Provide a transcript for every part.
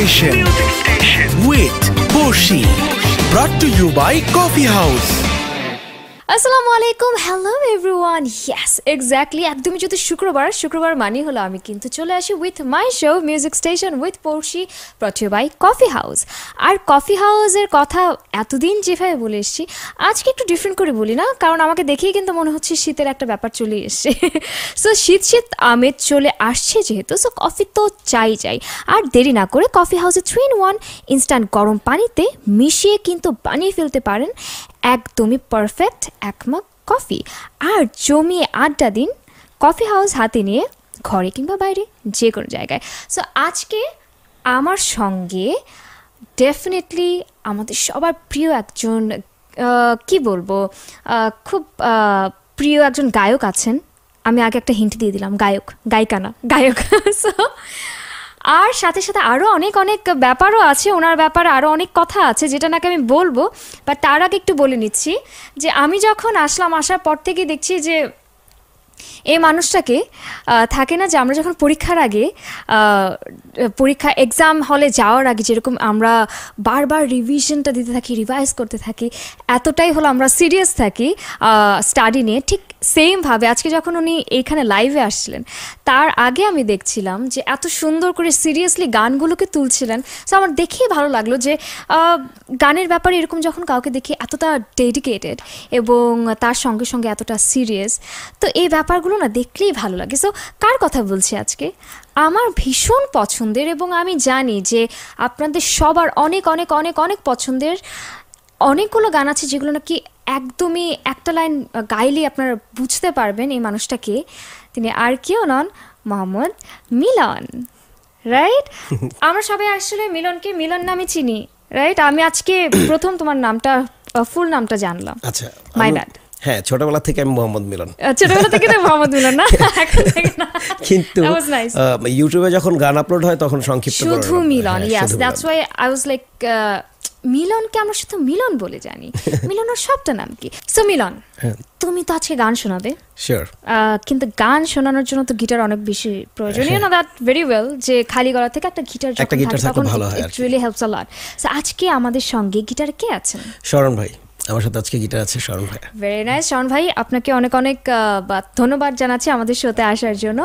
Station with Porshi. Brought to you by Coffee House. আসসালামু আলাইকুম hello everyone ইয়াস exactly একদমই যদি শুক্রবার শুক্রবার মানে হলো আমি কিন্তু চলে আসি with my show music station with Porshi প্রচুর বাই কফি হাউস আর কফি হাউসের কথা এতদিন যেভাবে বলে এসেছি, আজকে একটু ডিফারেন্ট করে বলি না, কারণ আমাকে দেখেই কিন্তু মনে হচ্ছে শীতের একটা ব্যাপার চলে এসছে। সো শীত শীত আমেজ চলে আসছে যেহেতু সো কফি তো চাই চাই আর দেরি না করে কফি হাউসে থ্রি ইন ওয়ান ইনস্ট্যান্ট গরম পানিতে মিশিয়ে কিন্তু বানিয়ে ফেলতে পারেন। একদমই পারফেক্ট একমাক কফি আর জমিয়ে আড্ডা দিন কফি হাউস হাতে নিয়ে ঘরে কিংবা বাইরে যে কোনো জায়গায়। সো আজকে আমার সঙ্গে ডেফিনেটলি আমাদের সবার প্রিয় একজন কি বলব খুব প্রিয় একজন গায়ক আছেন। আমি আগে একটা হিন্ট দিয়ে দিলাম, গায়ক, গায়িকা না, গায়ক। সো আর সাথে সাথে আরও অনেক অনেক ব্যাপারও আছে, ওনার ব্যাপারে আরও অনেক কথা আছে, যেটা নাকি আমি বলব বাট তার আগে একটু বলে নিচ্ছি যে আমি যখন আসলাম, আসার পর থেকে দেখছি যে এই মানুষটাকে থাকে না যে আমরা যখন পরীক্ষার আগে পরীক্ষা এক্সাম হলে যাওয়ার আগে যেরকম আমরা বারবার রিভিশনটা দিতে থাকি রিভাইজ করতে থাকি, এতটাই হলো আমরা সিরিয়াস থাকি স্টাডি নিয়ে। ঠিক সেমভাবে আজকে যখন উনি এইখানে লাইভে আসছিলেন, তার আগে আমি দেখছিলাম যে এত সুন্দর করে সিরিয়াসলি গানগুলোকে তুলছিলেন। সো আমার দেখেই ভালো লাগল যে গানের ব্যাপারে এরকম যখন কাউকে দেখি এতটা ডেডিকেটেড এবং তার সঙ্গে সঙ্গে এতটা সিরিয়াস তো এই ব্যাপারগুলো না দেখলেই ভালো লাগে। সো কার কথা বলছি আজকে? আমার ভীষণ পছন্দের এবং আমি জানি যে আপনাদের সবার অনেক অনেক অনেক অনেক পছন্দের অনেকগুলো গান আছে যেগুলো নাকি একদমই একটা লাইন গাইলে আপনারা বুঝতে পারবেন এই মানুষটাকে। তিনি আর কেউ নন মোহাম্মদ মিলন রাইট আমরা সবাই আসলে মিলনকে মিলন নামে চিনি রাইট আমি আজকে প্রথম তোমার নামটা ফুল নামটা জানলাম। আচ্ছা আমি- bad. হ্যাঁ ছোটবেলা থেকে আমি মোহাম্মদ মিলন। ছোটবেলা থেকে মোহাম্মদ মিলন না? এখন থেকে না। কিন্তু ইউটিউবে যখন গান আপলোড হয় তখন সংক্ষিপ্ত শুধু Milon yes that's why I was like মিলনকে আমরা শুধু মিলন বলে জানি। মিলনের সবটা নাম কি? সো মিলন হ্যাঁ। তুমি তো আজকে গান শোনাবে. আহ, কিন্তু গান শোনানোর জন্য তো গিটার অনেক বেশি প্রয়োজনীয় না দ্যাট ভেরি ওয়েল যে খালি গলা থেকে একটা গিটার একটা guitar থাকলে ভালো হয় it really helps a lot so আজকে আমাদের সঙ্গে গিটার কে আছেন? শরণ ভাই। আমার সাথে আজকে গিটার আছে শরণ ভাই ভেরি নাইস শরণ ভাই, আপনাকে অনেক অনেক ধন্যবাদ জানাচ্ছি আমাদের শোতে আসার জন্য।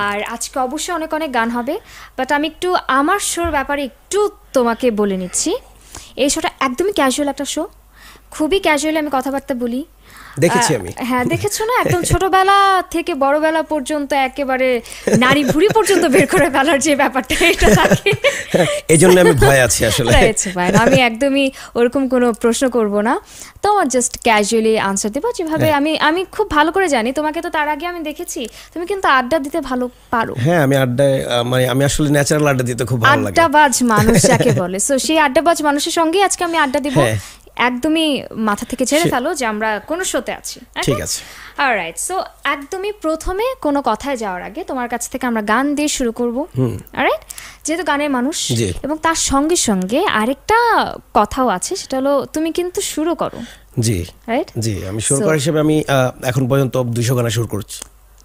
আর আজকে অবশ্যই অনেক অনেক গান হবে বাট আমি একটু, আমার শোর ব্যাপারে একটু তোমাকে বলে নিচ্ছি। এই শোটা একদমই ক্যাজুয়াল একটা শো। খুবই ক্যাজুয়ালি আমি কথাবার্তা বলি দেখেছি আমি। হ্যাঁ দেখেছ না? একদম ছোটবেলা থেকে বড়বেলা পর্যন্ত একেবারে নারী ভুড়ি পর্যন্ত বের করে ফেলার যে ব্যাপারটা এটা থাকে। এই জন্য আমি ভয় আছি আসলে। আমি একদমই ওরকম কোনো প্রশ্ন করব না। তোমার জাস্ট ক্যাজুয়ালি আনসার দেবো। যেভাবে হ্যাঁ। আমি আমি খুব ভালো করে জানি তোমাকে তো তার আগে আমি দেখেছি তুমি কিন্তু আড্ডা দিতে ভালো পারো। হ্যাঁ আমি আড্ডায় মানে আমি আসলে ন্যাচারাল আড্ডা দিতে খুব ভালো লাগে। আড্ডাবাজ মানুষ যাকে বলে। সো সেই আড্ডাবাজ মানুষের সঙ্গেই আজকে আমি আড্ডা দিব। হ্যাঁ। একদমই মাথা থেকে ছেড়ে ফেলো যে আমরা কোনো শোতে আছি ঠিক আছে। রাইট সো একদমই প্রথমে কোনো কথায় যাওয়ার আগে তোমার কাছ থেকে আমরা গান দিয়ে শুরু করব। রাইট যেহেতু গানের মানুষ এবং তার সঙ্গে সঙ্গে আরেকটা কথাও আছে সেটা হলো তুমি কিন্তু শুরু করো। জি। রাইট জি আমি সুর So- করার হিসেবে আমি এখন পর্যন্ত দুইশো গানা শুরু করছি।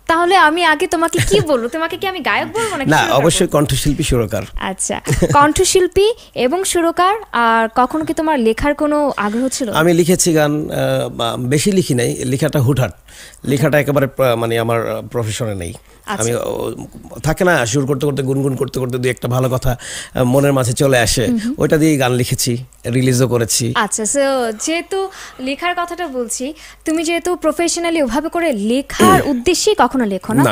তাহলে আমি আগে তোমাকে কি বলব? তোমাকে কি আমি গায়ক বলব নাকি না অবশ্যই কণ্ঠশিল্পী সুরকার। আচ্ছা কণ্ঠশিল্পী এবং সুরকার আর কখনো কি তোমার লেখার কোনো আগ্রহ ছিল? আমি লিখেছি গান বেশি লিখি নাই লেখাটা হুটহাট। লেখাটা একেবারে মানে আমার প্রফেশনে নেই। আমি থাকে না সুর করতে করতে গুনগুন করতে করতে দুই একটা ভালো কথা মনের মাঝে চলে আসে। ওইটা দিয়ে গান লিখেছি রিলিজও করেছি। আচ্ছা সো যেহেতু লেখার কথাটা বলছি তুমি যেহেতু প্রফেশনালি ওভাবে করে লেখার উদ্দেশ্যেই কখনো লেখো না।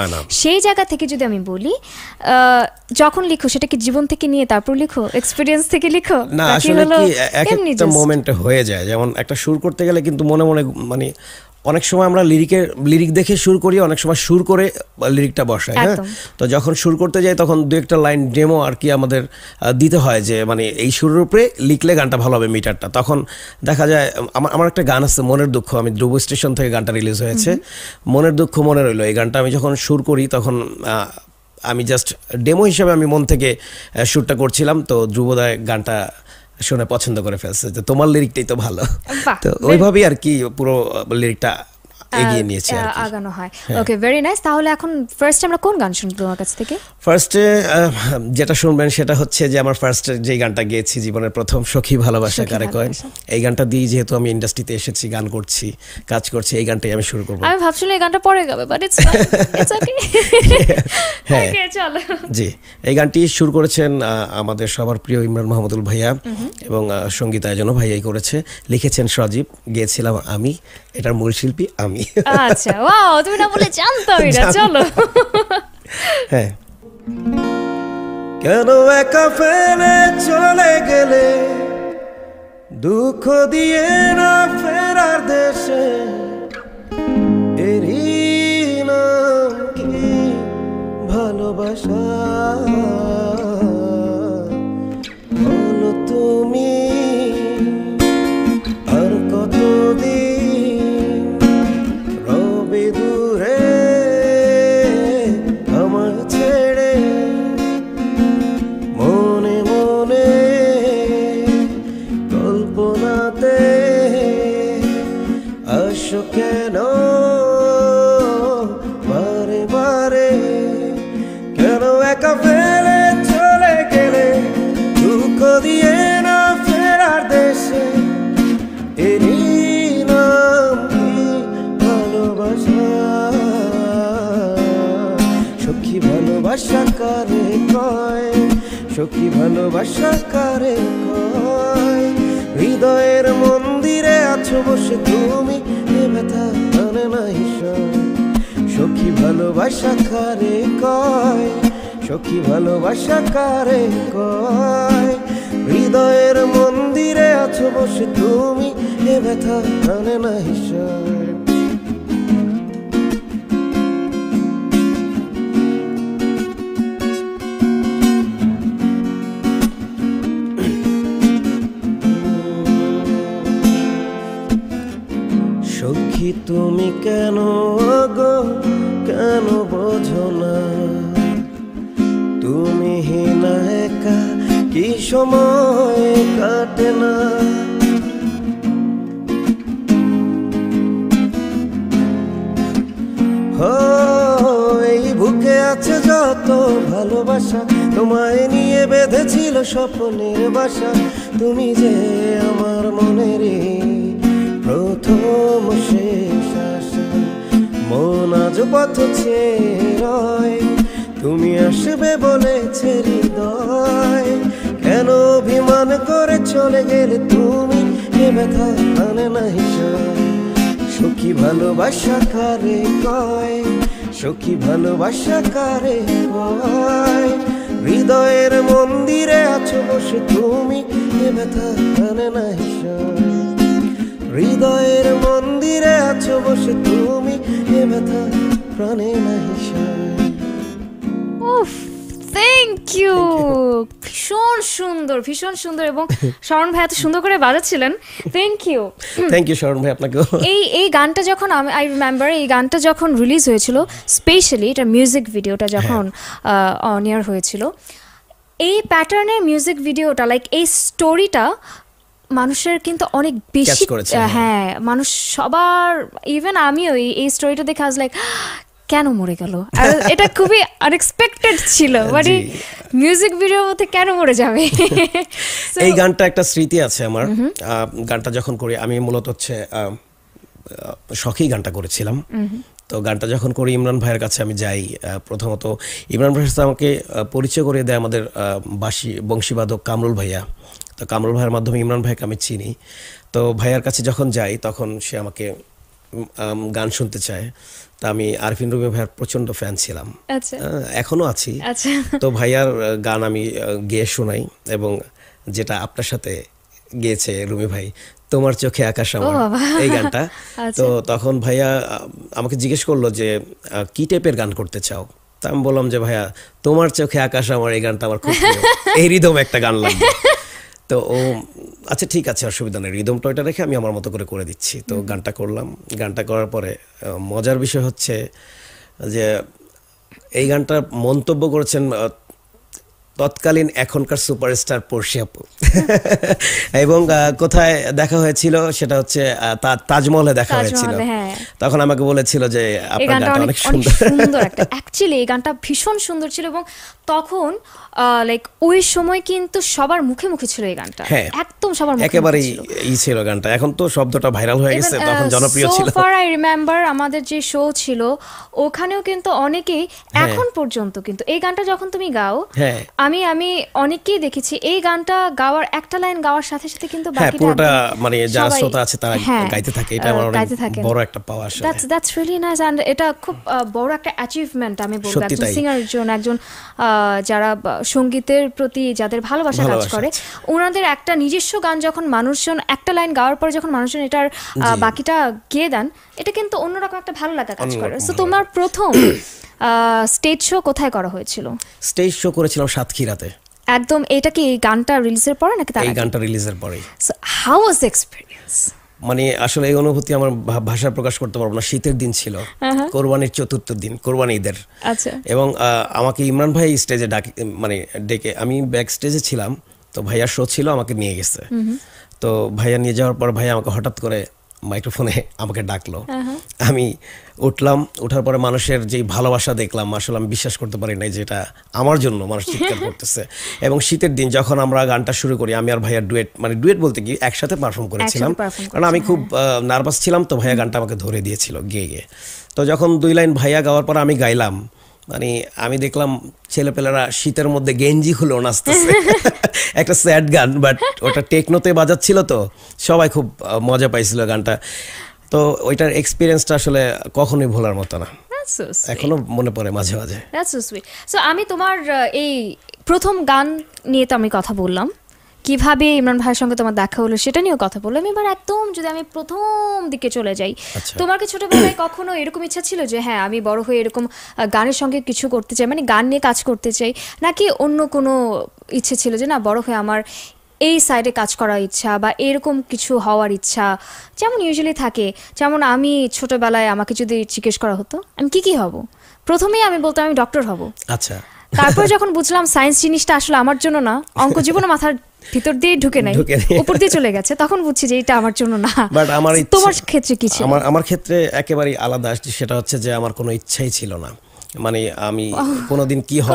সেই জায়গা থেকে যদি আমি বলি আহ, যখন লিখো সেটা কি জীবন থেকে নিয়ে তারপর লিখো এক্সপিরিয়েন্স থেকে লিখো? না আসলে কি এক একটা মোমেন্টে হয়ে যায়। যেমন একটা সুর করতে গেলে কিন্তু মনে মনে মানে অনেক সময় আমরা লিরিকের লিরিক দেখে সুর করি অনেক সময় সুর করে লিরিকটা বসাই হ্যাঁ? তো যখন সুর করতে যাই তখন দু একটা লাইন ডেমো আর কি আমাদের দিতে হয় যে মানে এই সুরের উপরে লিখলে গানটা ভালো হবে মিটারটা তখন দেখা যায় আমার আমার একটা গান আছে মনের দুঃখ আমি ধ্রুব স্টেশন থেকে গানটা রিলিজ হয়েছে। মনের দুঃখ মনে রইল এই গানটা আমি যখন সুর করি তখন আমি জাস্ট ডেমো হিসাবে আমি মন থেকে সুরটা করছিলাম তো ধ্রুবদায় গানটা শুনে পছন্দ করে ফেলছে যে তোমার লিরিকটাই তো ভালো। তো ওইভাবেই আর কি পুরো লিরিকটা এগিয়ে নিয়েছি। আগানো হয়। ওকে ভেরি নাইস তাহলে এখন ফার্স্ট আমরা কোন গান শুনব তোমার কাছ থেকে? ফার্স্টে যেটা শুনবেন সেটা হচ্ছে যে আমার ফার্স্ট যে গানটা গেয়েছি জীবনের প্রথম সখী ভালোবাসা কারে কয়। এই গানটা দিয়ে যেহেতু আমি ইন্ডাস্ট্রিতে এসেছি গান করছি কাজ করছি এই গানটাই আমি শুরু করব। আমি ভাবছিলাম এই গানটা পরে গাবে বাট ইটস ওকে হ্যাঁ। চলো। জি এই গানটি শুরু করেছেন আমাদের সবার প্রিয় ইমরান মাহমুদুল ভাইয়া এবং আহ, সঙ্গীতায়োজনও ভাইয়াই করেছে। লিখেছেন সজীব গেয়েছিলাম আমি এটার মূল শিল্পী আমি। আচ্ছা ওয়াও তুমি না বলে জানতামই না চলো। হ্যাঁ। কেন একা ফেলে চলে গেলে? দুঃখ দিয়ে না ফেরার দেশে? কি ভালোবাসা? সখী ভালোবাসা কারে কয়? হৃদয়ের মন্দিরে আছো বসে তুমি ব্যথা সখী ভালোবাসা কারে কয়? সখী ভালোবাসা কারে কয়? হৃদয়ের মন্দিরে আছো বসে তুমি এ ব্যথা জানে না তুমি যে আমার মনের প্রথম শেষ আশা, মন আজ পথ রয়। তুমি আসবে বলেছে হৃদয় কেন অভিমান করে চলে গেলে তুমি এ ব্যথা আনে না হিসাব? সখী ভালোবাসা কারে কয়? সখী ভালোবাসা কারে কয়? হৃদয়ের মন্দিরে আছো বসে তুমি, এ ব্যথা কানে না হৃদয়ের মন্দিরে আছো বসে তুমি, এ ব্যথা প্রাণে না সুন্দর ভীষণ সুন্দর এবং শরণ ভাই এত সুন্দর করে বাজাচ্ছিলেন। Thank you thank you Sharan ভাই আপনাকেও। এই এই গানটা যখন আমি আই রিমেম্বার এই গানটা যখন রিলিজ হয়েছিল স্পেশালি এটা মিউজিক ভিডিওটা যখন অন ইয়ার হয়েছিল এই প্যাটার্নের মিউজিক ভিডিওটা লাইক এই স্টোরিটা মানুষের কিন্তু অনেক বেশি হ্যাঁ। হ্যাঁ মানুষ সবার ইভেন আমিও এই স্টোরিটা দেখে আজ লাইক কেন মরে গেল? আর এটা খুবই আনএক্সপেক্টেড ছিল। মানে মিউজিক ভিডিওর মধ্যে কেন মরে যাবে? এই গানটা একটা স্মৃতি আছে আমার। গানটা যখন করি আমি মূলত হচ্ছে শখেই গানটা করেছিলাম। তো গানটা যখন করি ইমরান ভাইয়ের কাছে আমি যাই প্রথমত ইমরান ভাইয়ের সাথে আমাকে পরিচয় করে দেয় আমাদের বাসি বংশীবাদক কামরুল ভাইয়া। তো কামরুল ভাইয়ের মাধ্যমে ইমরান ভাইকে আমি চিনি। তো ভাইয়ার কাছে যখন যাই তখন সে আমাকে গান শুনতে চায়। তা আমি আরফিন রুমি ভাইয়ের প্রচণ্ড ফ্যান ছিলাম। আচ্ছা। এখনও আছি। আচ্ছা। তো ভাইয়ার গান আমি গেয়ে শোনাই এবং যেটা আপনার সাথে গেয়েছে রুমি ভাই তোমার চোখে আকাশ আমার এই গানটা। আচ্ছা। তো তখন ভাইয়া আমাকে জিজ্ঞেস করল যে কি টাইপের গান করতে চাও? তা আমি বললাম যে ভাইয়া তোমার চোখে আকাশ আমার এই গানটা আমার খুব। এই রিদম একটা গান লাগবে। তো ও আচ্ছা ঠিক আছে অসুবিধা নেই। রিদম টয়টা রেখে আমি আমার মতো করে করে দিচ্ছি। তো গানটা করলাম। গানটা করার পরে মজার বিষয় হচ্ছে যে এই গানটা মন্তব্য করেছেন তৎকালীন এখনকার সুপারস্টার পড়শি আপু। এবং কোথায় দেখা হয়েছিল সেটা হচ্ছে তাজমহলে দেখা হয়েছিল। হ্যাঁ। তখন আমাকে বলেছিল যে আপনার গানটা অনেক সুন্দর। একটা। অ্যাকচুয়ালি এই গানটা ভীষণ সুন্দর ছিল এবং তখন লাইক ওই সময় কিন্তু সবার মুখে মুখে ছিল এই গানটা। হ্যাঁ। একদম সবার মুখে একেবারেই ই ছিল গানটা। এখন তো শব্দটা ভাইরাল হয়ে গেছে তখন জনপ্রিয় ছিল। ফার আই রিমেম্বার আমাদের যে শো ছিল ওখানেও কিন্তু অনেকেই এখন পর্যন্ত কিন্তু এই গানটা যখন তুমি গাও হ্যাঁ। আমি আমি অনেককেই দেখেছি। এই গানটা গাওয়ার একটা লাইন গাওয়ার সাথে সাথে কিন্তু হ্যাঁ বাকিটা পুরোটা মানে যারা শ্রোতা আছে তারা হ্যাঁ, গাইতে থাকে। এটা আমার অনেক বড় একটা পাওয়া আসলে। That's that's really nice and এটা খুব বড় একটা অ্যাচিভমেন্ট আমি বলব। একজন তাই। সিঙ্গার একজন যারা সঙ্গীতের প্রতি যাদের ভালোবাসা কাজ করে ওনাদের একটা নিজস্ব গান যখন মানুষজন একটা লাইন গাওয়ার পরে যখন মানুষজন এটার বাকিটা গেয়ে দেন এটা কিন্তু অন্যরকম একটা ভালো লাগা কাজ করে। সো তোমার প্রথম স্টেজ শো কোথায় করা হয়েছিল? স্টেজ শো করেছিলাম সাতক্ষীরাতে। একদম এটা কি গানটা রিলিজের পরে নাকি তার এই গানটা রিলিজের পরেই। হাউ ওয়াজ এক্সপিরিয়েন্স মানে আসলে এই অনুভূতি আমার ভা- ভাষায় প্রকাশ করতে পারব না। শীতের দিন ছিল। কোরবানির চতুর্থ দিন কোরবানি ঈদের আচ্ছা। এবং আমাকে ইমরান ভাই স্টেজে ডাকি মানে ডেকে আমি ব্যাক স্টেজে ছিলাম তো ভাইয়া শো ছিল আমাকে নিয়ে গেছে। তো ভাইয়া নিয়ে যাওয়ার পর ভাইয়া আমাকে হঠাৎ করে মাইক্রোফোনে আমাকে ডাকলো। আমি উঠলাম ওঠার পরে মানুষের যে ভালোবাসা দেখলাম আসলে আমি বিশ্বাস করতে পারি নাই যেটা আমার জন্য মানুষ চিৎকার করতেছে। এবং শীতের দিন যখন আমরা গানটা শুরু করি আমি আর ভাইয়া ডুয়েট মানে ডুয়েট বলতে কি একসাথে পারফর্ম করেছিলাম। কারণ আমি খুব নার্ভাস ছিলাম তো ভাইয়া গানটা আমাকে ধরে দিয়েছিল গিয়ে গিয়ে। তো যখন দুই লাইন ভাইয়া গাওয়ার পর আমি গাইলাম মানে আমি দেখলাম ছেলেপেলেরা শীতের মধ্যে গেঞ্জি খুলেও নাচতেছে। একটা স্যাড গান বাট ওটা টেকনোতে বাজাচ্ছিল তো। সবাই খুব মজা পাইছিল গানটা। তো ওইটার এক্সপিরিয়েন্সটা আসলে কখনোই ভোলার মতো না. এখনও মনে পড়ে মাঝে মাঝে। দ্যাটস সো সুইট সো আমি তোমার এই প্রথম গান নিয়ে তো আমি কথা বললাম। কীভাবে ইমরান ভাইয়ের সঙ্গে তোমার দেখা হলো সেটা নিয়েও কথা বললাম এবার একদম যদি আমি প্রথম দিকে চলে যাই আচ্ছা। তোমার কি ছোটবেলায় কখনো এরকম ইচ্ছা ছিল যে হ্যাঁ আমি বড় হয়ে এরকম গানের সঙ্গে কিছু করতে চাই মানে গান নিয়ে কাজ করতে চাই নাকি অন্য কোনো ইচ্ছে ছিল যে না বড় হয়ে আমার এই সাইডে কাজ করার ইচ্ছা বা এরকম কিছু হওয়ার ইচ্ছা যেমন ইউজুয়ালি থাকে যেমন আমি ছোটবেলায় আমাকে যদি জিজ্ঞেস করা হতো আমি কি কি হব? প্রথমেই আমি বলতাম আমি ডক্টর হব। আচ্ছা। তারপর যখন বুঝলাম সায়েন্স জিনিসটা আসলে আমার জন্য না অঙ্ক জীবনে মাথার ভিতর দিয়ে ঢুকে নাই উপর দিয়ে চলে গেছে তখন বুঝছি যে এটা আমার জন্য না। বাট আমার তোমার ক্ষেত্রে কি ছিল? আমার আমার ক্ষেত্রে একেবারেই আলাদা সেটা হচ্ছে যে আমার কোনো ইচ্ছাই ছিল না। মানে আমি কোনোদিন কি হব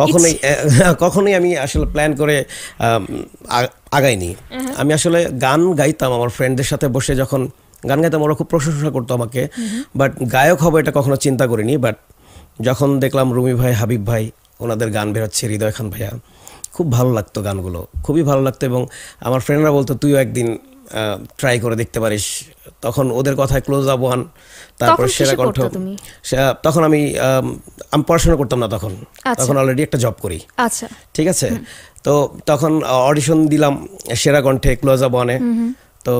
কখনোই কখনোই আমি আসলে প্ল্যান করে আগাইনি। আমি আসলে গান গাইতাম আমার ফ্রেন্ডদের সাথে বসে যখন গান গাইতাম ওরা খুব প্রশংসা করতো আমাকে। বাট গায়ক হব এটা কখনো চিন্তা করিনি বাট যখন দেখলাম রুমি ভাই হাবিব ভাই ওনাদের গান বেরোচ্ছে হৃদয় খান ভাইয়া। খুব ভালো লাগতো গানগুলো খুবই ভালো লাগতো এবং আমার ফ্রেন্ডরা বলতো তুইও একদিন ট্রাই করে দেখতে পারিস। তখন ওদের কথায় ক্লোজ আপ ওয়ান তারপর সেরা কণ্ঠ। তখন আমি আম, পড়াশোনা করতাম না তখন। আচ্ছা। তখন অলরেডি একটা জব করি। আচ্ছা। ঠিক আছে? তো তখন অডিশন দিলাম সেরা কণ্ঠে ক্লোজ আপ ওয়ানে তো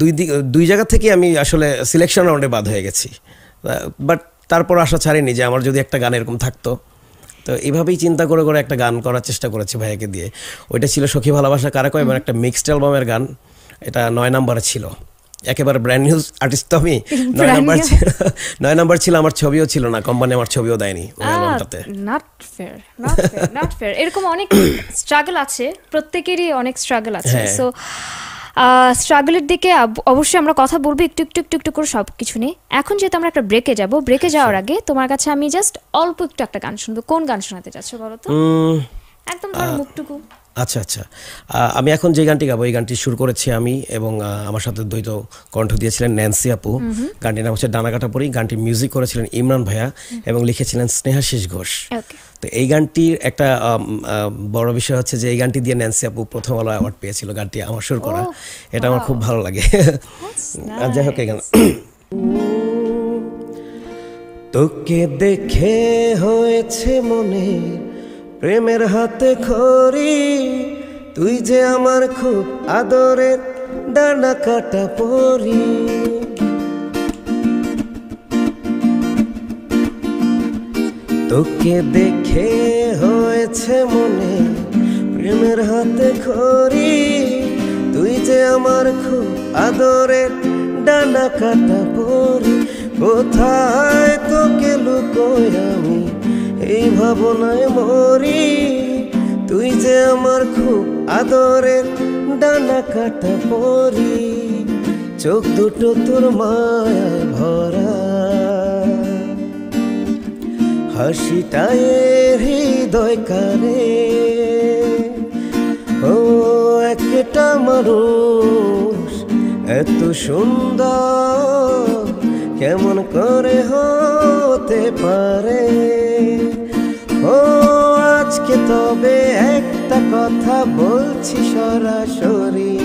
দুই দিক দুই জায়গা থেকে আমি আসলে সিলেকশন রাউন্ডে বাদ হয়ে গেছি। বাট তারপর আশা ছাড়িনি যে আমার যদি একটা গান এরকম থাকতো। তো এইভাবেই চিন্তা করে করে একটা গান করার চেষ্টা করেছি ভাইয়াকে দিয়ে। ওইটা ছিল সখী ভালোবাসা কারাকো এবং একটা মিক্সড অ্যালবামের গান। এটা নয় নাম্বারে ছিল। একেবারে ব্র্যান্ড নিউজ আর্টিস্ট তো আমি। নয় নাম্বার ছিল নয় নাম্বার ছিল আমার ছবিও ছিল না। কোম্পানি আমার ছবিও দেয়নি অ্যালবামটাতে not fair not fair not fair এরকম অনেক স্ট্রাগল আছে প্রত্যেকেরই অনেক স্ট্রাগল আছে। হ্যাঁ। সো স্ট্রাগলের দিকে অবশ্যই আমরা কথা বলব একটু একটু একটু একটু করে সব কিছু নিয়ে। এখন যেহেতু আমরা একটা ব্রেকে যাব ব্রেকে যাওয়ার আগে তোমার কাছে আমি জাস্ট অল্প একটু একটা গান শুনব। কোন গান শোনাতে চাচ্ছ বলো তো? একদম ধরো মুখটুকু। আচ্ছা আচ্ছা। আমি এখন যে গানটি গাবো এই গানটি শুরু করেছি আমি এবং আমার সাথে দ্বৈত কণ্ঠ দিয়েছিলেন ন্যান্সি আপু। গানটির নাম হচ্ছে ডানাকাটা পরি। গানটি মিউজিক করেছিলেন ইমরান ভাইয়া এবং লিখেছিলেন স্নেহাশিস ঘোষ। ওকে তো এই গানটির একটা বড় বিষয় হচ্ছে যে এই গানটি দিয়ে ন্যান্সি আপু প্রথম আলো অ্যাওয়ার্ড পেয়েছিল গানটি আমার সুর করা এটা আমার খুব ভালো লাগে। আর যাই হোক এই গান। তোকে দেখে হয়েছে মনে প্রেমের হাতে খড়ি তুই যে আমার খুব আদরের ডানা কাটা পরি। তোকে দেখে হয়েছে মনে, প্রেমের হাতে খড়ি তুই যে আমার খুব আদরের ডানা কাটা পরি, কোথায় তোকে লুকোয় আমি? এই ভাবনায় মরি। তুই যে আমার খুব আদরের ডানা কাটা পরি, চোখ দুটো তোর মায়ায় ভরা। হাসিটায় হৃদয় কারে। ও, একটা মানুষ, এত সুন্দর, কেমন করে হতে পারে? ও, আজকে তবে একটা কথা বলছি সরাসরি।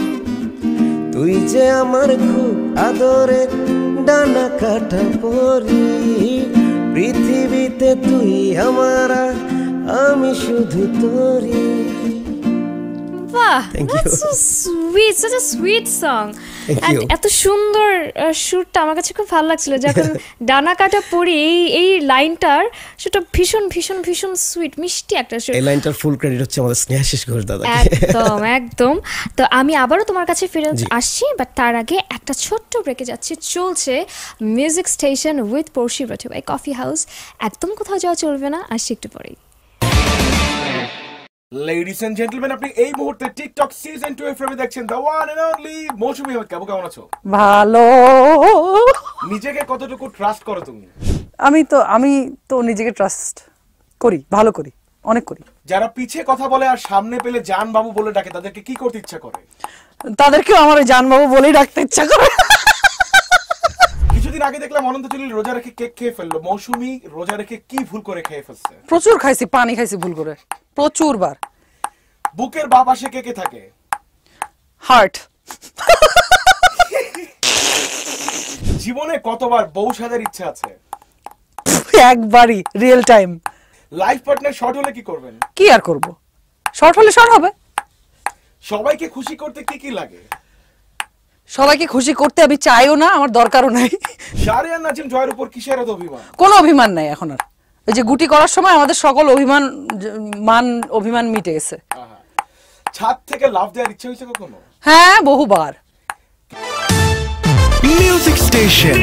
তুই যে আমার খুব আদরের ডানা কাটা পরি। পৃথিবীতে তুই আমার আমি শুধু তোরি বাহ sweet song. Thank And you. এত সুন্দর সুরটা আমার কাছে খুব ভালো লাগছিল যখন ডানা কাটা পড়ি এই এই লাইনটার সেটা ভীষণ ভীষণ ভীষণ সুইট মিষ্টি একটা সুর। এই লাইনটার ফুল ক্রেডিট হচ্ছে আমাদের স্নেহাশিস ঘোষ দাদা একদম একদম। তো আমি আবারও তোমার কাছে ফিরে আসছি বাট তার আগে একটা ছোট্ট ব্রেকে যাচ্ছি। চলছে music station with Porshi ব্রথে by coffee house একদম কোথাও যাওয়া চলবে না আসছি একটু পরেই। লেডিস এন্ড জেন্টলম্যান আপনি এই মুহূর্তে টিকটক সিজন 2 এর ফ্রেমে দেখছেন the one and only Mousumi Ahmed কেমন কেমন আছো? ভালো। নিজেকে কতটুকু ট্রাস্ট করো তুমি? আমি তো আমি তো নিজেকে ট্রাস্ট করি ভালো করি অনেক করি। যারা পিছে কথা বলে আর সামনে পেলে জান বাবু বলে ডাকে তাদেরকে কি করতে ইচ্ছা করে? তাদেরকেও আমার ওই জানবাবু বলেই রাখতে ইচ্ছা করে। কিছুদিন আগে দেখলাম অনন্ত জলিল রোজা রেখে কেক খেয়ে ফেলল। মৌসুমী রোজা রেখে কি ভুল করে খেয়ে ফেলছে? প্রচুর খাইছি পানি খাইছি ভুল করে। প্রচুর বার বুকের বা পাশে কে কে থাকে? হার্ট জীবনে কতবার বউ সাজার ইচ্ছা আছে? একবারই real time life partner short হলে কি করবেন? কি আর করব? শর্ট হলে শর্ট হবে। সবাইকে খুশি করতে কি কি লাগে? সবাইকে খুশি করতে আমি চাইও না আমার দরকারও নাই। শাহরিয়ার নাজিম জয়ের উপর কিসের এত অভিমান? কোনো অভিমান নাই এখন আর। ওই যে গুটি করার সময় আমাদের সকল অভিমান মান অভিমান মিটে গেছে। ছাদ থেকে লাভ দেওয়ার ইচ্ছে হয়েছে কখনো? হ্যাঁ বহুবার। Music station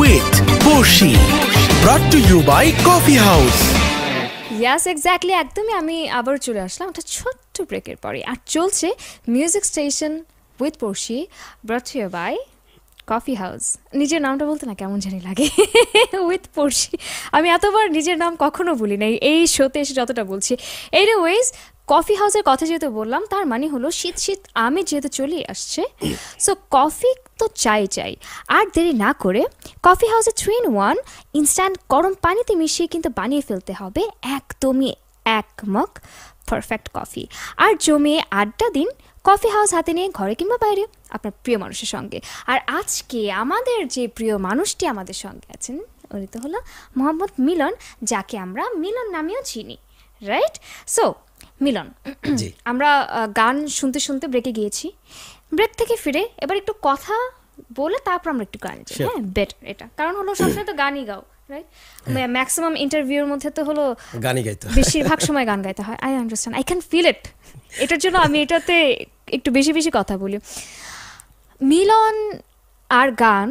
with Borshi brought to you by coffee house yes exactly একদমই আমি আবার চলে আসলাম। একটা ছোট্ট ব্রেকের পরে। আর চলছে music station with Porshi brought by coffee house নিজের নামটা বলতে না কেমন জানি লাগে। উইথ পড়শি আমি এতবার নিজের নাম কখনো বলি নাই। এই শোতে এসে যতটা বলছি। এনিওয়েজ কফি হাউসের কথা যেহেতু বললাম, তার মানে হলো শীত শীত আমি যেহেতু চলে আসছে সো কফি তো চাই চাই। আর দেরি না করে কফি হাউসে থ্রি ইন ওয়ান ইনস্ট্যান্ট গরম পানিতে মিশিয়ে কিন্তু বানিয়ে ফেলতে হবে। একদমই এক পারফেক্ট কফি আর জমিয়ে আড্ডা দিন কফি হাউস হাতে নিয়ে ঘরে কিংবা বাইরে আপনার প্রিয় মানুষের সঙ্গে। আর আজকে আমাদের যে প্রিয় মানুষটি আমাদের সঙ্গে আছেন উনি তো হলো মোহাম্মদ মিলন যাকে আমরা মিলন নামেও চিনি রাইট সো মিলন আমরা গান শুনতে শুনতে ব্রেকে গিয়েছি। ব্রেক থেকে ফিরে এবার একটু কথা বলে তারপর আমরা একটু গান হ্যাঁ? বেটার এটা। কারণ হলো সবসময় তো গানই গাও রাইট ম্যাক্সিমাম ইন্টারভিউর মধ্যে তো হলো গানই গাইতে বেশিরভাগ সময় গান গাইতে হয়। I understand I can feel it এটার জন্য আমি এটাতে একটু বেশি বেশি কথা বলি। মিলন আর গান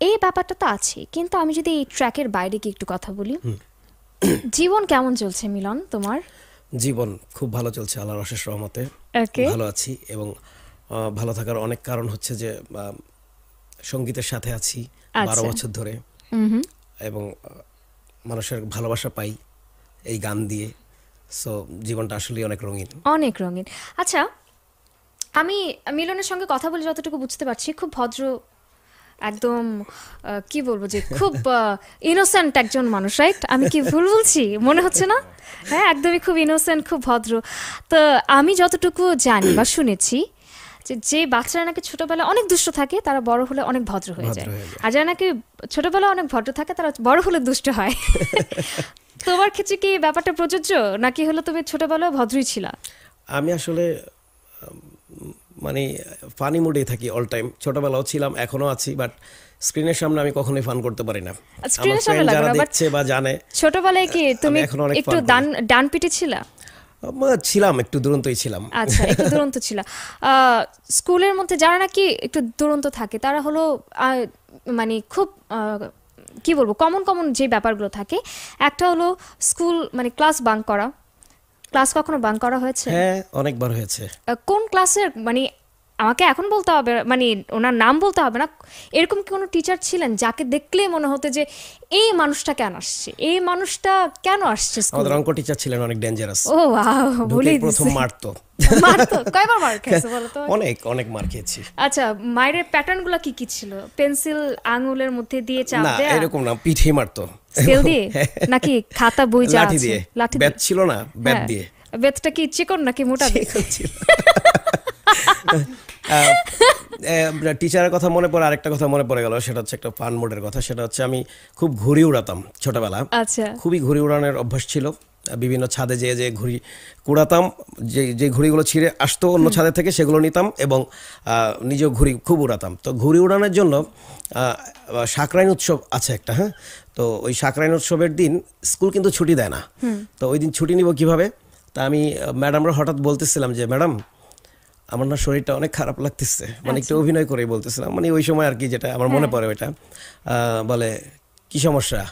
এই ব্যাপারটা তো আছে কিন্তু আমি যদি এই ট্র্যাকের বাইরে গিয়ে একটু কথা বলি। জীবন কেমন চলছে মিলন তোমার? জীবন খুব ভালো চলছে আল্লাহর অশেষ রহমতে। ভালো আছি এবং ভালো থাকার অনেক কারণ হচ্ছে যে সঙ্গীতের সাথে আছি বারো আচ্ছা। বছর ধরে। এবং মানুষের ভালোবাসা পাই এই গান দিয়ে। সো জীবনটা আসলে অনেক রঙিন। অনেক রঙিন। আচ্ছা আমি মিলনের সঙ্গে কথা বলে যতটুকু বুঝতে পারছি খুব ভদ্র একদম কি বলব যে খুব ইনোসেন্ট একজন মানুষ রাইট আমি কি ভুল বলছি? মনে হচ্ছে না? হ্যাঁ একদমই খুব ইনোসেন্ট খুব ভদ্র। তো আমি যতটুকু জানি বা শুনেছি যে যে বাচ্চারা নাকি ছোটবেলায় অনেক দুষ্ট থাকে তারা বড় হলে অনেক ভদ্র হয়ে যায়। হয়ে যায়। আর যারা নাকি ছোটবেলায় অনেক ভদ্র থাকে তারা বড় হলে দুষ্ট হয়। তোমার ক্ষেত্রে কি ব্যাপারটা প্রযোজ্য? নাকি হলো তুমি ছোটবেলায় ভদ্রই ছিলা? আমি আসলে মানে ফানি মুডেই থাকি অল টাইম ছোটবেলাও ছিলাম এখনও আছি বাট স্ক্রিনের সামনে আমি কখনোই ফান করতে পারি না। স্ক্রিনের সামনে লাগে যারা দেখছে বা জানে ছোটবেলায় কি তুমি একটু ডান ডান পিটে ছিলা? ছিলাম একটু দুরন্তই ছিলাম। আচ্ছা একটু দুরন্ত ছিল। স্কুলের মধ্যে যারা নাকি একটু দুরন্ত থাকে তারা হলো মানে খুব কি বলব কমন কমন যে ব্যাপারগুলো থাকে একটা হলো স্কুল মানে ক্লাস বাঙ্ক করা। ক্লাস কখনো বাঙ্ক করা হয়েছে? হ্যাঁ অনেকবার হয়েছে। কোন ক্লাসের মানে আমাকে এখন বলতে হবে মানে ওনার নাম বলতে হবে না। এরকম কি কোনো টিচার ছিলেন যাকে দেখলে মনে হতো যে এই মানুষটা কেন আসছে? এই মানুষটা কেন আসছে আমাদের অঙ্ক টিচার ছিলেন অনেক ডেঞ্জারাস ও ঢুকে ভুলেই প্রথম মারতো। মারতো? কয়বার মার খেয়েছে বলো তো? অনেক অনেক মার খেয়েছি। আচ্ছা মায়ের প্যাটার্নগুলো কি কি ছিল? পেন্সিল আঙুলের মধ্যে দিয়ে চাপ দেয়া? না এরকম না পিঠে মারতো। স্কেল দিয়ে? নাকি খাতা বই যা লাঠি দিয়ে। লাঠি ব্যাট ছিল না ব্যাট হ্যাঁ। দিয়ে। বেতটা কি চিকন নাকি মোটা? ছিল। টিচারের কথা মনে পড়ে আরেকটা কথা মনে পড়ে গেল সেটা হচ্ছে একটা ফান মোডের কথা সেটা হচ্ছে আমি খুব ঘুড়ি উড়াতাম ছোটবেলা। আচ্ছা। খুবই ঘুড়ি উড়ানোর অভ্যাস ছিল বিভিন্ন ছাদে যেয়ে যে ঘুড়ি কুড়াতাম যে যে ঘুড়িগুলো ছিঁড়ে আসতো অন্য ছাদে থেকে সেগুলো নিতাম এবং নিজেও ঘুড়ি খুব উড়াতাম। তো ঘুড়ি উড়ানোর জন্য সাকরাইন উৎসব আছে একটা হ্যাঁ? তো ওই সাকরাইন উৎসবের দিন স্কুল কিন্তু ছুটি দেয় না। তো ওই দিন ছুটি নিব কীভাবে? তা আমি ম্যাডামরা হঠাৎ বলতেছিলাম যে ম্যাডাম আমার না শরীরটা অনেক খারাপ লাগতেছে। মানে একটু অভিনয় করেই বলতেছিলাম। মানে ওই সময় আর কি যেটা আমার মনে পড়ে ওইটা। বলে কি সমস্যা?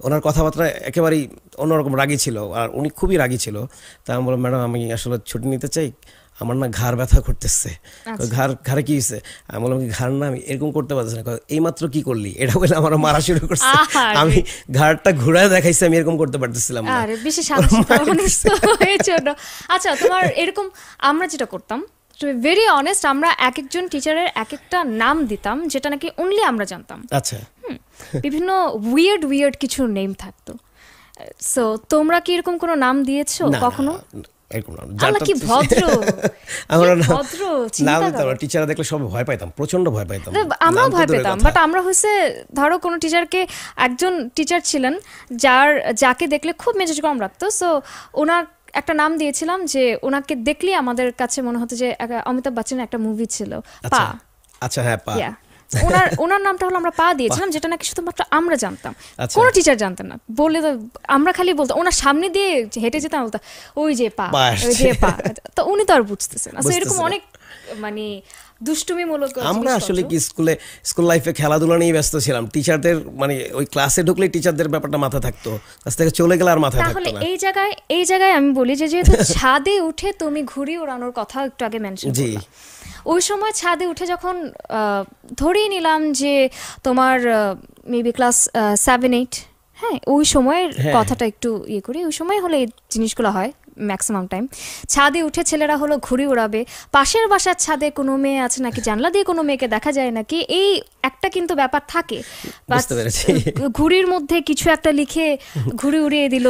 ওনার কথাবার্তা একেবারেই অন্যরকম রাগী ছিল। আর উনি খুবই রাগী ছিল। তা আমি বললাম ম্যাডাম আমি আসলে ছুটি নিতে চাই। আমার না ঘাড় ব্যথা করতেছে। কয়, ঘাড় ঘাড়ে কি হয়েছে আমি বললাম কি ঘাড় না? আমি এরকম করতে পারতেছি না। এই মাত্র কি করলি? এটা বলে আমার মারা শুরু করছে। আমি ঘাড়টা ঘুরায় দেখাইছি আমি এরকম করতে পারতেছিলাম না। আরে বেশি শান্ত আচ্ছা তোমার এরকম আমরা যেটা করতাম টু ভেরি অনেস্ট আমরা এক একজন টিচারের এক একটা নাম দিতাম যেটা নাকি অনলি আমরা জানতাম। আচ্ছা। বিভিন্ন উইয়ার্ড উইয়ার্ড কিছু নেম থাকতো। সো তোমরা কি এরকম কোনো নাম দিয়েছ কখনো না, না, এরকম না। কি ভদ্র? আমরা কি না- ভদ্র? দেখলে সব ভয় পাইতাম প্রচণ্ড ভয় পাইতাম। আমরাও ভয় পেতাম বাট আমরা ধরো কোনো টিচারকে একজন টিচার ছিলেন যার যাকে দেখলে খুব মেজাজ গরম রাখতো সো ওনার একটা নাম দিয়েছিলাম যে ওনাকে দেখলে আমাদের কাছে মনে হতো যে অমিতাভ বচ্চনের একটা মুভি ছিল। পা। আচ্ছা। আচ্ছা হ্যাঁ পা। ওনার ওনার নামটা হলো আমরা পা দিয়েছিলাম যেটা নাকি শুধুমাত্র আমরা জানতাম। আচ্ছা। কোনো টিচার জানতেন না। বলে তো আমরা খালি বলতাম ওনার সামনে দিয়ে হেঁটে যেতাম বলতাম ওই যে পা ওই যে পা। তো উনি তো আর বুঝতেছেন না। So এরকম অনেক মানে দুষ্টুমিমূলক আমরা আসলে কি স্কুলে স্কুল লাইফে খেলাধুলা নিয়ে ব্যস্ত ছিলাম। টিচারদের মানে ওই ক্লাসে ঢুকলে টিচারদের ব্যাপারটা মাথা থাকতো। কাছ থেকে চলে গেলে আর তাহলে থাকতো না। এই জায়গায় এই জায়গায় আমি বলি যে যেহেতু ছাদে উঠে তুমি ঘুড়ি ওড়ানোর কথা একটু আগে মেনশন জি। ওই সময় ছাদে উঠে যখন ধরেই নিলাম যে তোমার মেবি ক্লাস সেভেন এইট হ্যাঁ ওই সময়ের হ্যাঁ। কথাটা একটু ইয়ে করি। ওই সময় হলে এই জিনিসগুলো হয়। ম্যাক্সিমাম টাইম ছাদে উঠে ছেলেরা হলো ঘুড়ি উড়াবে। পাশের বাসার ছাদে কোনো মেয়ে আছে নাকি? জানলা দিয়ে কোনো মেয়েকে দেখা যায় নাকি? এই একটা কিন্তু ব্যাপার থাকে। ঘুড়ির মধ্যে কিছু একটা লিখে ঘুড়ি উড়িয়ে দিল।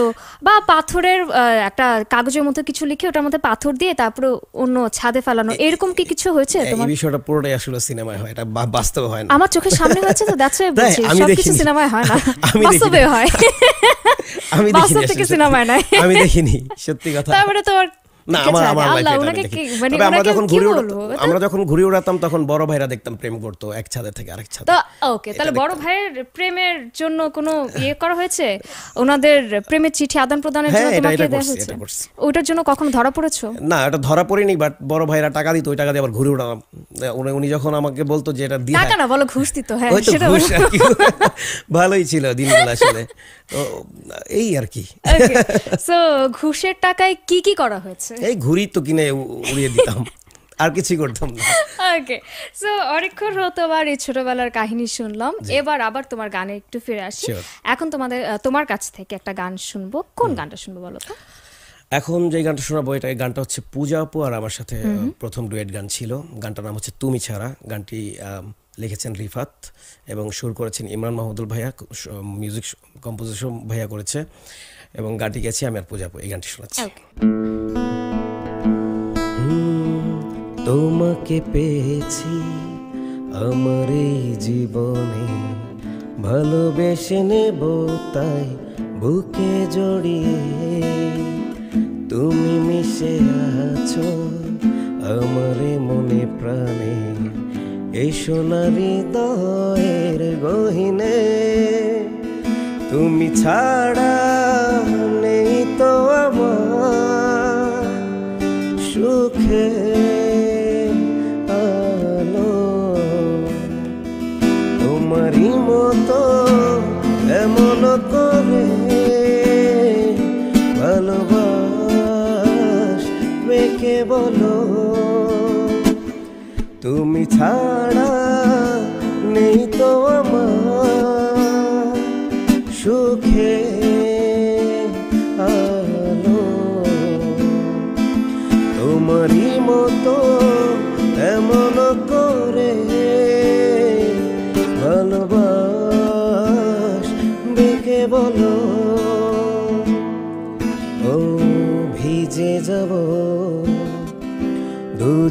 বা পাথরের একটা কাগজের মধ্যে কিছু লিখে ওটার মধ্যে পাথর দিয়ে তারপরে অন্য ছাদে ফেলানো। এরকম কি কিছু হয়েছে তোমার? বিষয়টা পুরোটাই আসলে সিনেমায় হয়। এটা বাস্তবে হয় না। আমার চোখের সামনে হচ্ছে তো দ্যাটস? বলছি আমি সবকিছু সিনেমায় হয় না। বাস্তবে। হয়। বাস্তব থেকে সিনেমায় নয়। আমি দেখিনি সত্যি। কথা তারপরে তোমার না আমার আমার লাইফে ওনাকে কি মানে তবে আমরা যখন ঘুরে আমরা যখন ঘুরে উড়াতাম তখন বড় ভাইরা দেখতাম প্রেম করতো এক ছাদে থেকে আরেক ছাদে। তো ওকে তাহলে বড় ভাইয়ের প্রেমের জন্য কোনো ইয়ে করা হয়েছে? ওনাদের প্রেমের চিঠি আদান প্রদানের জন্য হ্যাঁ, তোমাকে দেওয়া হয়েছে? এটা জন্য কখনো ধরা পড়েছো? না এটা ধরা পড়েনি বাট বড় ভাইরা টাকা দিত ওই টাকা দিয়ে আবার ঘুরে উড়াতাম উনি যখন আমাকে বলতো যে এটা দিয়ে টাকা না বলো ঘুষ দিত হ্যাঁ সেটা। ভালোই ছিল দিনগুলো আসলে। তো এই আর কি। সো ঘুষের টাকায় কি কি করা হয়েছে? এই ঘুড়ি তো কিনে উড়িয়ে দিতাম। আর কিছুই করতাম না। ওকে সো অনেকক্ষণ হলো তোমার এই ছোটবেলার কাহিনী শুনলাম। এবার আবার তোমার গানে একটু ফিরে আসি। এখন তোমাদের তোমার কাছ থেকে একটা গান শুনব। কোন গানটা শুনব বলো তো? এখন যে গানটা শোনাবো এটা গানটা হচ্ছে পূজা আপু আর আমার সাথে প্রথম ডুয়েট গান ছিল। গানটার নাম হচ্ছে তুমি ছাড়া। গানটি লিখেছেন রিফাত এবং সুর করেছেন ইমরান মাহমুদুল ভাইয়া। মিউজিক কম্পোজিশন ভাইয়া করেছে এবং গানটি গেছি আমি আর পূজা আপু। এই গানটি শোনাচ্ছি। তোমাকে পেয়েছি আমার এই জীবনে। ভালোবেসে নেব তাই বুকে জড়িয়ে। তুমি মিশে আছো আমার মনে প্রাণে। এই সোনারি দয়ের গহিনে। তুমি ছাড়া নেই তো আমার সুখে করে ভালোবাস মেকে বলো তুমি ছাড়া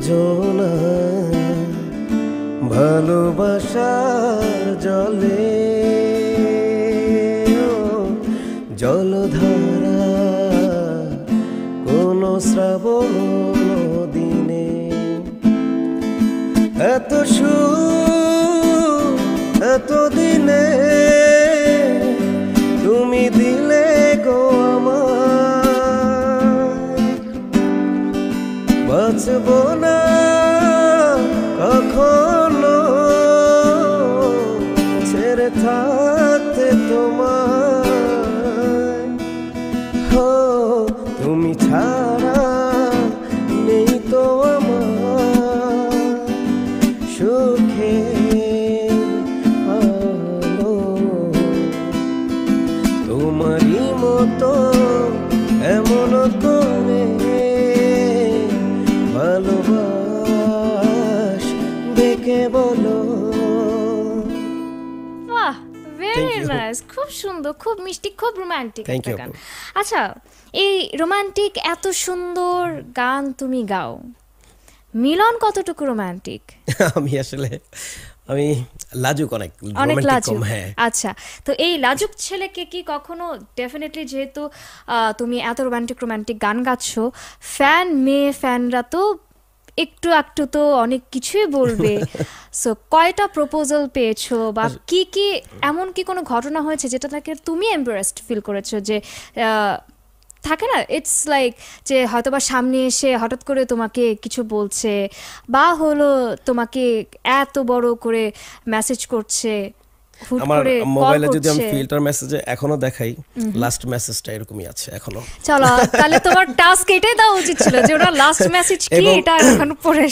দুজনা ভালোবাসার জলে জলধারা, কোন শ্রাবণ দিনে। এত সু এত দিনে তুমি দিলে গো আমার বাঁচব না খুব মিষ্টি খুব রোমান্টিক গান। আচ্ছা এই রোমান্টিক এত সুন্দর গান তুমি গাও মিলন কতটুকু রোমান্টিক আমি আসলে আমি লাজুক অনেক অনেক লাজুক। হ্যাঁ। আচ্ছা তো এই লাজুক ছেলেকে কি কখনো ডেফিনেটলি যেহেতু আহ, তুমি এত রোমান্টিক রোমান্টিক গান গাচ্ছ ফ্যান মেয়ে ফ্যানরা তো একটু একটু তো অনেক কিছুই বলবে। সো কয়টা প্রপোজাল পেয়েছ বা কি কি এমন কি কোনো ঘটনা হয়েছে যেটা তাকে তুমি এম্বারেসড ফিল করেছ যে থাকে না? ইটস লাইক যে হয়তো বা সামনে এসে হঠাৎ করে তোমাকে কিছু বলছে বা হলো তোমাকে এত বড় করে মেসেজ করছে। আমার মোবাইলে যদি আমি ফিল্টার মেসেজে এখনও দেখাই লাস্ট মেসেজটা এরকমই আছে এখনও। চলো তাহলে তোমার টাস্ক এটাই উচিত ছিল যে ওরা লাস্ট মেসেজ কি এটা এখন পড়ে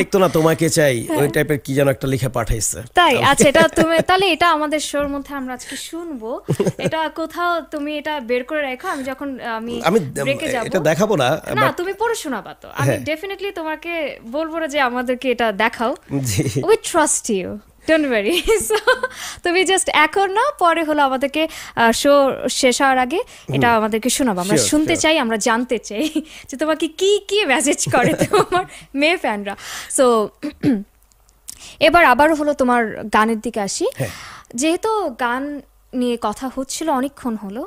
লিখতো না তোমাকে চাই। ওই টাইপের কি যেন একটা লিখে পাঠাইছে। তাই আচ্ছা এটা তুমি তাহলে এটা আমাদের শোর মধ্যে আমরা আজকে শুনব। এটা কোথাও তুমি এটা বের করে রাখো আমি যখন আমি ব্রেকে যাব। এটা দেখাবো না না তুমি পড়ে শোনাবা তো। আমি হ্যাঁ। ডেফিনেটলি তোমাকে বলব না যে আমাদেরকে এটা দেখাও। We trust you don't worry so তুমি জাস্ট এখন না পরে হলো আমাদেরকে শো শেষ হওয়ার আগে এটা আমাদেরকে শোনাবো। আমরা শুনতে চাই আমরা জানতে চাই যে তোমাকে কি কি মেসেজ করে তোমার মেয়ে ফ্যানরা। সো এবার আবার হলো তোমার গানের দিকে আসি। হ্যাঁ। যেহেতু গান নিয়ে কথা হচ্ছিল অনেকক্ষণ হলো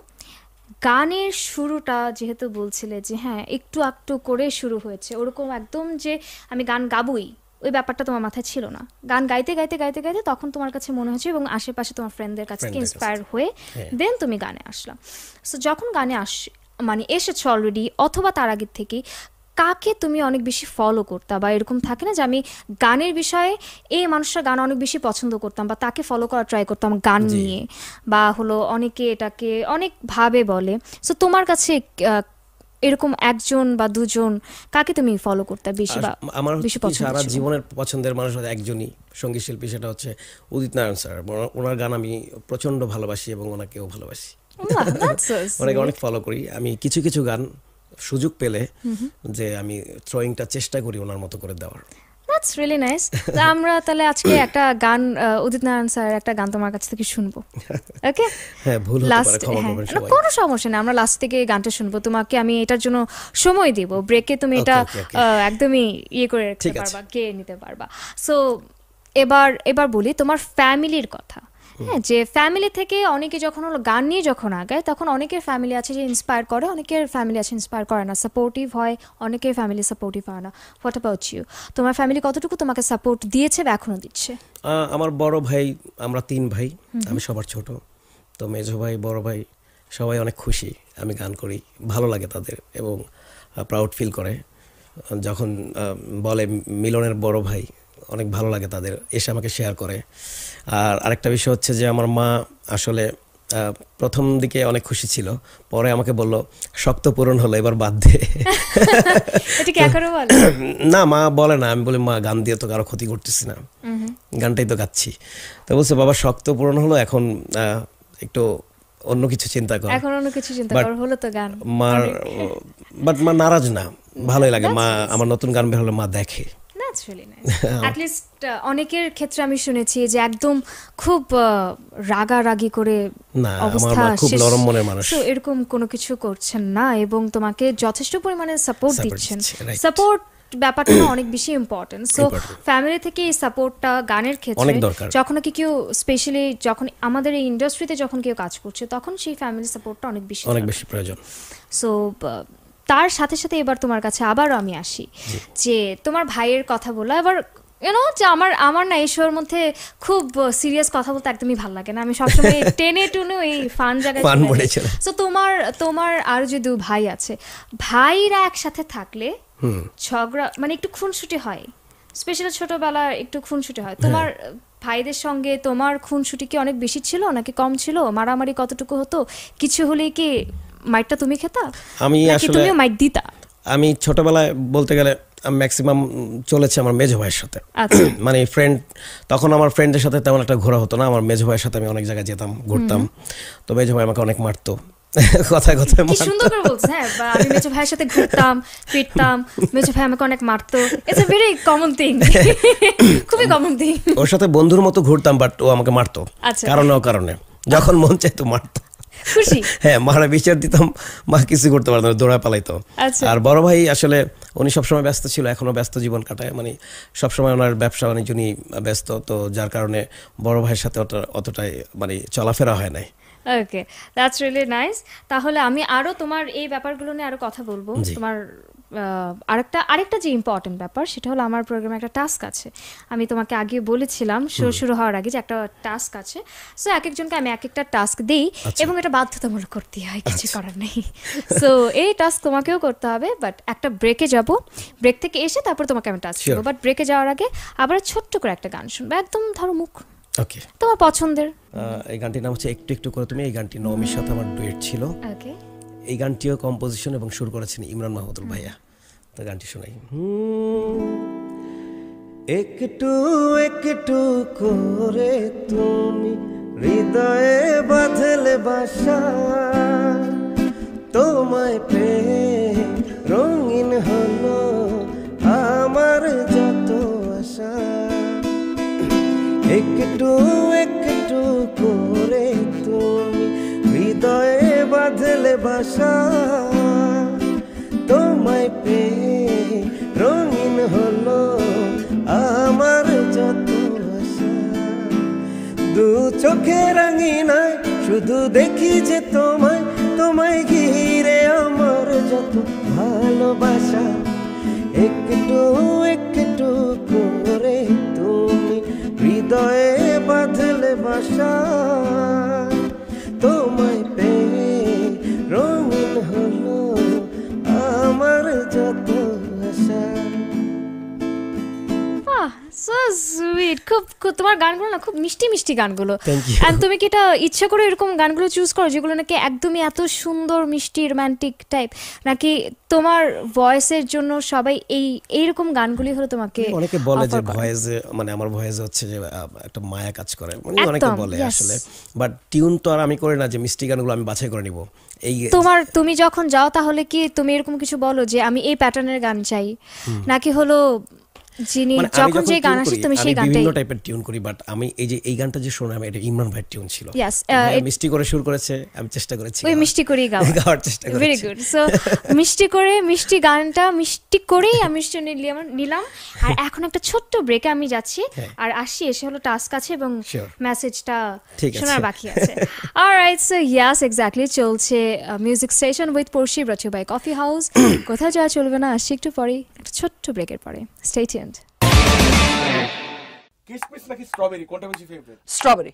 গানের শুরুটা যেহেতু বলছিলে যে হ্যাঁ একটু একটু করে শুরু হয়েছে ওরকম একদম যে আমি গান গাবই ওই ব্যাপারটা তোমার মাথায় ছিল না গান গাইতে গাইতে গাইতে গাইতে তখন তোমার কাছে মনে হয়েছে এবং আশেপাশে তোমার ফ্রেন্ডদের কাছ থেকে। ইন্সপায়ার হয়ে হ্যাঁ। দেন তুমি গানে আসলাম সো যখন গানে আস মানে এসেছ অলরেডি অথবা তার আগের থেকে কাকে তুমি অনেক বেশি ফলো করতা বা এরকম থাকে না যে আমি গানের বিষয়ে এই মানুষটা গান অনেক বেশি পছন্দ করতাম বা তাকে ফলো করার ট্রাই করতাম গান নিয়ে বা হলো অনেকে এটাকে অনেক ভাবে বলে সো তোমার কাছে এরকম একজন বা দুজন কাকে তুমি ফলো করতে বেশি বা আমার সারা জীবনের পছন্দের মানুষ হচ্ছে একজনই সংগীত শিল্পী সেটা হচ্ছে উদিত নারায়ণ স্যার। ওনার- গান আমি প্রচণ্ড ভালোবাসি এবং ওনাকেও ভালোবাসি। ওনাকে অনেক ফলো করি। আমি কিছু কিছু গান সুযোগ পেলে যে আমি থ্রোয়িংটা চেষ্টা করি ওনার মতো করে দেওয়ার। দ্যাটস রিয়েলি নাইস আমরা তাহলে আজকে একটা গান উদিত নারায়ণ স্যার একটা গান তোমার কাছ থেকে শুনব। ওকে হ্যাঁ ভুল লাস্ট হ্যাঁ না, কোনো সমস্যা নেই আমরা লাস্ট থেকে গানটা শুনব। তোমাকে আমি এটার জন্য সময় দিব। ব্রেকে তুমি এটা একদমই ইয়ে করে রাখতে পারবা কে নিতে পারবা। সো এবার এবার বলি তোমার ফ্যামিলির কথা। হ্যাঁ যে ফ্যামিলি থেকে অনেকে যখন হলো গান নিয়ে যখন আগায় তখন অনেকের ফ্যামিলি আছে যে ইন্সপায়ার করে অনেকের ফ্যামিলি আছে ইন্সপায়ার করে না। সাপোর্টিভ হয় অনেকের ফ্যামিলি সাপোর্টিভ হয় না। হোয়াট অ্যাবাউট ইউ তোমার ফ্যামিলি কতটুকু তোমাকে সাপোর্ট দিয়েছে বা এখনও দিচ্ছে? আমার বড় ভাই আমরা তিন ভাই আমি সবার ছোট। তো মেজো ভাই বড় ভাই সবাই অনেক খুশি আমি গান করি। ভালো লাগে তাদের এবং প্রাউড ফিল করে। যখন বলে মিলনের বড় ভাই অনেক ভালো লাগে তাদের এসে আমাকে শেয়ার করে। আর আরেকটা বিষয় হচ্ছে যে আমার মা আসলে প্রথম দিকে অনেক খুশি ছিল পরে আমাকে বলল শক্ত পূরণ হলো এবার বাদ দে। না মা বলে না আমি বলি মা গান দিয়ে তো কারও ক্ষতি করতেছি না। গানটাই তো গাচ্ছি। তো বলছে বাবা শক্ত পূরণ হলো এখন আহ, একটু অন্য কিছু চিন্তা কর। এখন অন্য কিছু চিন্তা কর হলো তো গান। মার বাট মা নারাজ না ভালোই লাগে। মা আমার নতুন গান বের হলে মা দেখে। That's really nice at least অনেকের ক্ষেত্রে আমি শুনেছি যে একদম খুব রাগারাগি করে অবস্থা খুব নরম মনের মানুষ। So, এরকম কোনো কিছু করছেন না এবং তোমাকে যথেষ্ট পরিমাণে সাপোর্ট দিচ্ছেন। সাপোর্ট ব্যাপারটা অনেক বেশি ইম্পর্টেন্ট সো ফ্যামিলি থেকে এই সাপোর্টটা গানের ক্ষেত্রে যখন কি কেউ স্পেশালি যখন আমাদের এই ইন্ডাস্ট্রিতে যখন কেউ কাজ করছে তখন সেই ফ্যামিলি সাপোর্টটা অনেক বেশি অনেক বেশি প্রয়োজন। সো তার সাথে সাথে এবার তোমার কাছে আবারও আমি আসি। যে তোমার ভাইয়ের কথা বলো এবার ইউনো যে আমার আমার না এই শোর মধ্যে খুব সিরিয়াস কথা বলতে একদমই ভালো লাগে না। আমি সবসময় টেনে টুনে এই ফান জায়গায়। সো তোমার তোমার আর যে দু ভাই আছে ভাইরা একসাথে থাকলে ঝগড়া মানে একটু খুনসুটি হয়। স্পেশালি ছোটবেলায় একটু খুনসুটি হয়। তোমার ভাইদের সঙ্গে তোমার খুনসুটি কি অনেক বেশি ছিল নাকি কম ছিল? মারামারি কতটুকু হতো? কিছু হলেই কি মাইটটা তুমি খেতা? আমি আসলে- তুমিও মাইট দিতা? আমি ছোটবেলায় বলতে গেলে ম্যাক্সিমাম চলেছে আমার মেজ ভাইয়ের সাথে। আচ্ছা। মানে ফ্রেন্ড তখন আমার ফ্রেন্ডের সাথে তেমন একটা ঘোরা হতো না। আমার মেজ ভাইয়ের সাথে আমি অনেক জায়গায় যেতাম ঘুরতাম। তো মেজ ভাই আমাকে অনেক মারতো। কথায় কথায় কি সুন্দর করে বলছে হ্যাঁ আমি ভাইয়ের সাথে ঘুরতাম ফিরতাম মেচো ভাই আমাকে অনেক মারতো। It's a very common thing খুবই কমন থিং ওর সাথে বন্ধুর মতো ঘুরতাম বাট ও আমাকে মারতো। আচ্ছা। কারণে কারণে যখন মন চাইতো মারতো। খুশি? হ্যাঁ মারা বিচার দিতাম মা কিছু করতে পারতো না, দৌড়া পালাইতো। আচ্ছা। আর বড় ভাই আসলে উনি সবসময় ব্যস্ত ছিল এখনও ব্যস্ত জীবন কাটায়। মানে সবসময় ওনার ব্যবসা বাণিজ্য নিয়ে ব্যস্ত তো যার কারণে বড় ভাইয়ের সাথে অতটাই মানে চলাফেরা হয় নাই। ওকে দ্যাটস রিয়েলি নাইস তাহলে আমি আরও তোমার এই ব্যাপারগুলো নিয়ে আরও কথা বলব। তোমার আরেকটা আরেকটা যে ইম্পর্টেন্ট ব্যাপার সেটা হলো আমার প্রোগ্রামে একটা টাস্ক আছে। আমি তোমাকে আগে বলেছিলাম শো শুরু হওয়ার আগে যে একটা টাস্ক আছে। সো এক একজনকে আমি এক একটা টাস্ক দিই এবং এটা বাধ্যতামূলক করতে হয় কিছু করার নেই। সো এই টাস্ক তোমাকেও করতে হবে বাট একটা ব্রেকে যাব। ব্রেক থেকে এসে তারপর তোমাকে আমি টাস্ক. দেবো। বাট ব্রেকে যাওয়ার আগে আবার ছোট্ট করে একটা গান শুনব। একদম ধরো মুখ। ওকে তোমার পছন্দের। এই গানটির নাম হচ্ছে একটু একটু করে তুমি। এই গানটি নবমীর সাথে আমার ডুয়েট ছিল। ওকে এই গানটিও কম্পোজিশন এবং সুর করেছেন ইমরান মাহমুদুল ভাইয়া। তো গানটি শোনাই। একটু একটু করে তুমি হৃদয়ে বাঁধলে বাসা। তোমায় পেয়ে রঙিন হলো আমার যত আশা। একটু একটু করে বাসা তোমায় পেয়ে রঙিন হলো আমার যত আশা। দু চোখে রাঙিনায় শুধু দেখি যে তোমায় তোমায় ঘিরে আমার যত ভালোবাসা। একটু একটু করে তুমি হৃদয়ে বাঁধলে বাসা। সো সুইট খুব খুব- তোমার গানগুলো না খুব মিষ্টি মিষ্টি গানগুলো। তুমি কি এটা ইচ্ছে করে এরকম গানগুলো চুজ করো যেগুলো নাকি একদমই এত সুন্দর মিষ্টি রোমান্টিক টাইপ নাকি তোমার ভয়েসের জন্য সবাই এই এইরকম গানগুলি হলো তোমাকে অনেকে বলে যে ভয়েসে মানে আমার ভয়েসে হচ্ছে যে একটা মায়া কাজ করে। মানে অনেকে বলে আসলে। বাট টিউন তো আর আমি করি না যে মিষ্টি গানগুলো আমি বাছাই করে নিব। এই তোমার তুমি যখন যাও তাহলে কি তুমি এরকম কিছু বলো যে আমি এই প্যাটার্নের গান চাই? নাকি হলো যিনি মানে যখন যে গান আসে তুমি সেই গানটাই বিভিন্ন টাইপের টিউন করি বাট আমি এই যে এই গানটা যে শোনাম এটা ইমরান টিউন ছিল। তো uh, মিষ্টি করে করেছে আমি চেষ্টা করেছি ওই মিষ্টি গাওয়া গাওয়ার। চেষ্টা ভেরি গুড সো মিষ্টি করে মিষ্টি গানটা মিষ্টি করেই আমি শুনে নিলাম নিলাম। আর এখন একটা ছোট্ট ব্রেকে আমি যাচ্ছি। হ্যাঁ। আর আসি এসে হলো টাস্ক আছে এবং মেসেজটা। শোনার বাকি আছে। অলরাইট সো ইয়াস এক্স্যাক্টলি চলছে music station with Porshi brought by coffee house কোথাও যাওয়া চলবে না আসছি একটু পরে একটা ছোট্ট ব্রেকের পরে। স্টে টিউনড কিসমিস নাকি স্ট্রবেরি কোনটা বেশি ফেভারিট স্ট্রবেরি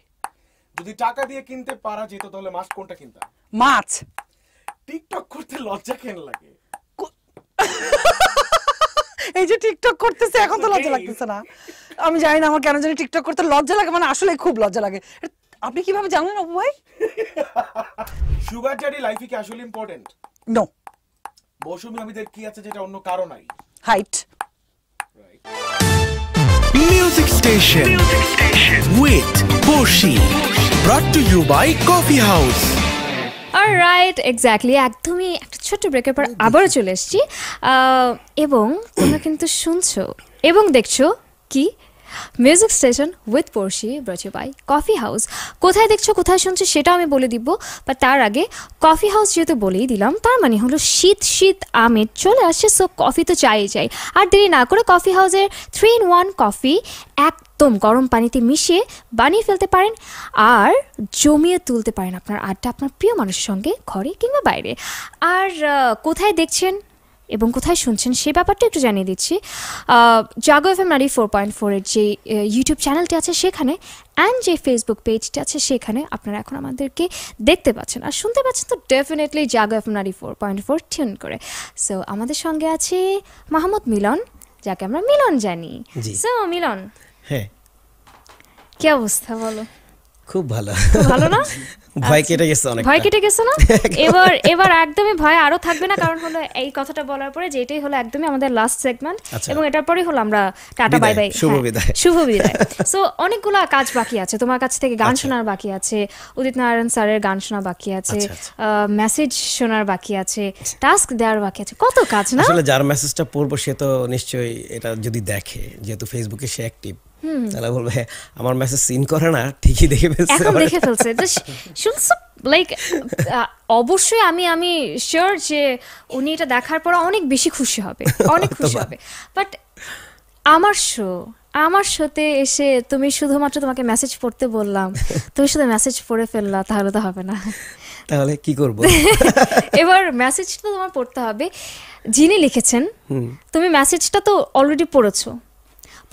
যদি টাকা দিয়ে কিনতে পারা যেত তাহলে মাস্ক কোনটা কিনতাম? মাছ। টিকটক করতে লজ্জা কেন লাগে? এই যে টিকটক করতেছে এখন তো লজ্জা লাগতেছে না। আমি জানি না আমার কেন জানি টিকটক করতে লজ্জা লাগে মানে আসলে খুব লজ্জা লাগে। আপনি কীভাবে জানলেন অপু ভাই? সুগার ড্যাডি লাইফে কি আসলে ইম্পর্টেন্ট নো মৌসুমী আমিদের কি আছে যেটা অন্য কারও নাই? হাইট Music Station. With Boshi. Brought to you by Coffee House. Right exactly একদমই একটা ছোট্ট ব্রেকের পর আবারও চলে এসেছি। আহ, এবং তোমরা কিন্তু শুনছো এবং দেখছ কি music station with Porshi ব্রচ by coffee house কোথায় দেখছ, কোথায় শুনছো সেটা আমি বলে দিব। বা তার আগে কফি হাউস যেহেতু বলেই দিলাম, তার মানে হলো শীত শীত, আমের চলে আসছে সো কফি তো চাই চাই। আর দেরি না করে কফি হাউসের থ্রি ইন ওয়ান কফি একদম গরম পানিতে মিশিয়ে বানিয়ে ফেলতে পারেন। আর জমিয়ে তুলতে পারেন আপনার আড্ডা আপনার প্রিয় মানুষের সঙ্গে, ঘরে কিংবা বাইরে। আর কোথায় দেখছেন? এবং কোথায় শুনছেন সে ব্যাপারটা একটু জানিয়ে দিচ্ছি। জাগো এফ এম নারী ফোর পয়েন্ট ফোরের যে ইউটিউব চ্যানেলটি আছে সেখানে অ্যান্ড যে ফেসবুক পেজটি আছে সেখানে আপনারা এখন আমাদেরকে দেখতে পাচ্ছেন। আর শুনতে পাচ্ছেন তো definitely Jago F M ninety four point four tune করে। সো আমাদের সঙ্গে আছে মাহমুদ মিলন যাকে আমরা মিলন জানি। সো মিলন। হ্যাঁ। কি অবস্থা বলো? খুব ভালো। ভালো না? ভয় কেটে গেছে অনেক ভয় কেটে গেছে না? এবার এবার একদমই ভয় আরও থাকবে না কারণ হলো এই কথাটা বলার পরে যে এটাই হলো একদমই আমাদের লাস্ট সেগমেন্ট আচ্ছা। এবং এটার পরেই হলো আমরা টাটা বাই বাই শুভ বিদায়। শুভ বিদায়। সো অনেকগুলো কাজ বাকি আছে। তোমার কাছ থেকে গান শোনার বাকি আছে উদিত নারায়ণ স্যারের গান শোনা বাকি আছে আচ্ছা, মেসেজ শোনার বাকি আছে টাস্ক দেওয়ার বাকি আছে। কত কাজ না? আসলে যার মেসেজটা পড়ব সে তো নিশ্চয়ই এটা যদি দেখে যেহেতু ফেসবুকে সে অ্যাক্টিভ তাহলে বলবে "হ্যাঁ, আমার মেসেজ সিন করে না ঠিকই দেখে ফেলছে এখন দেখে ফেলছে। শুনছো লাইক অবশ্যই আমি আমি শিওর যে উনি এটা দেখার পর অনেক বেশি খুশি হবে অনেক খুশি হবে। বাট আমার শো আমার শোতে এসে তুমি শুধুমাত্র তোমাকে মেসেজ পড়তে বললাম তুমি শুধু মেসেজ পড়ে ফেললা তাহলে তো হবে না। তাহলে কি করব? এবার মেসেজটা তোমার পড়তে হবে। যিনি লিখেছেন তুমি মেসেজটা তো অলরেডি পড়েছো।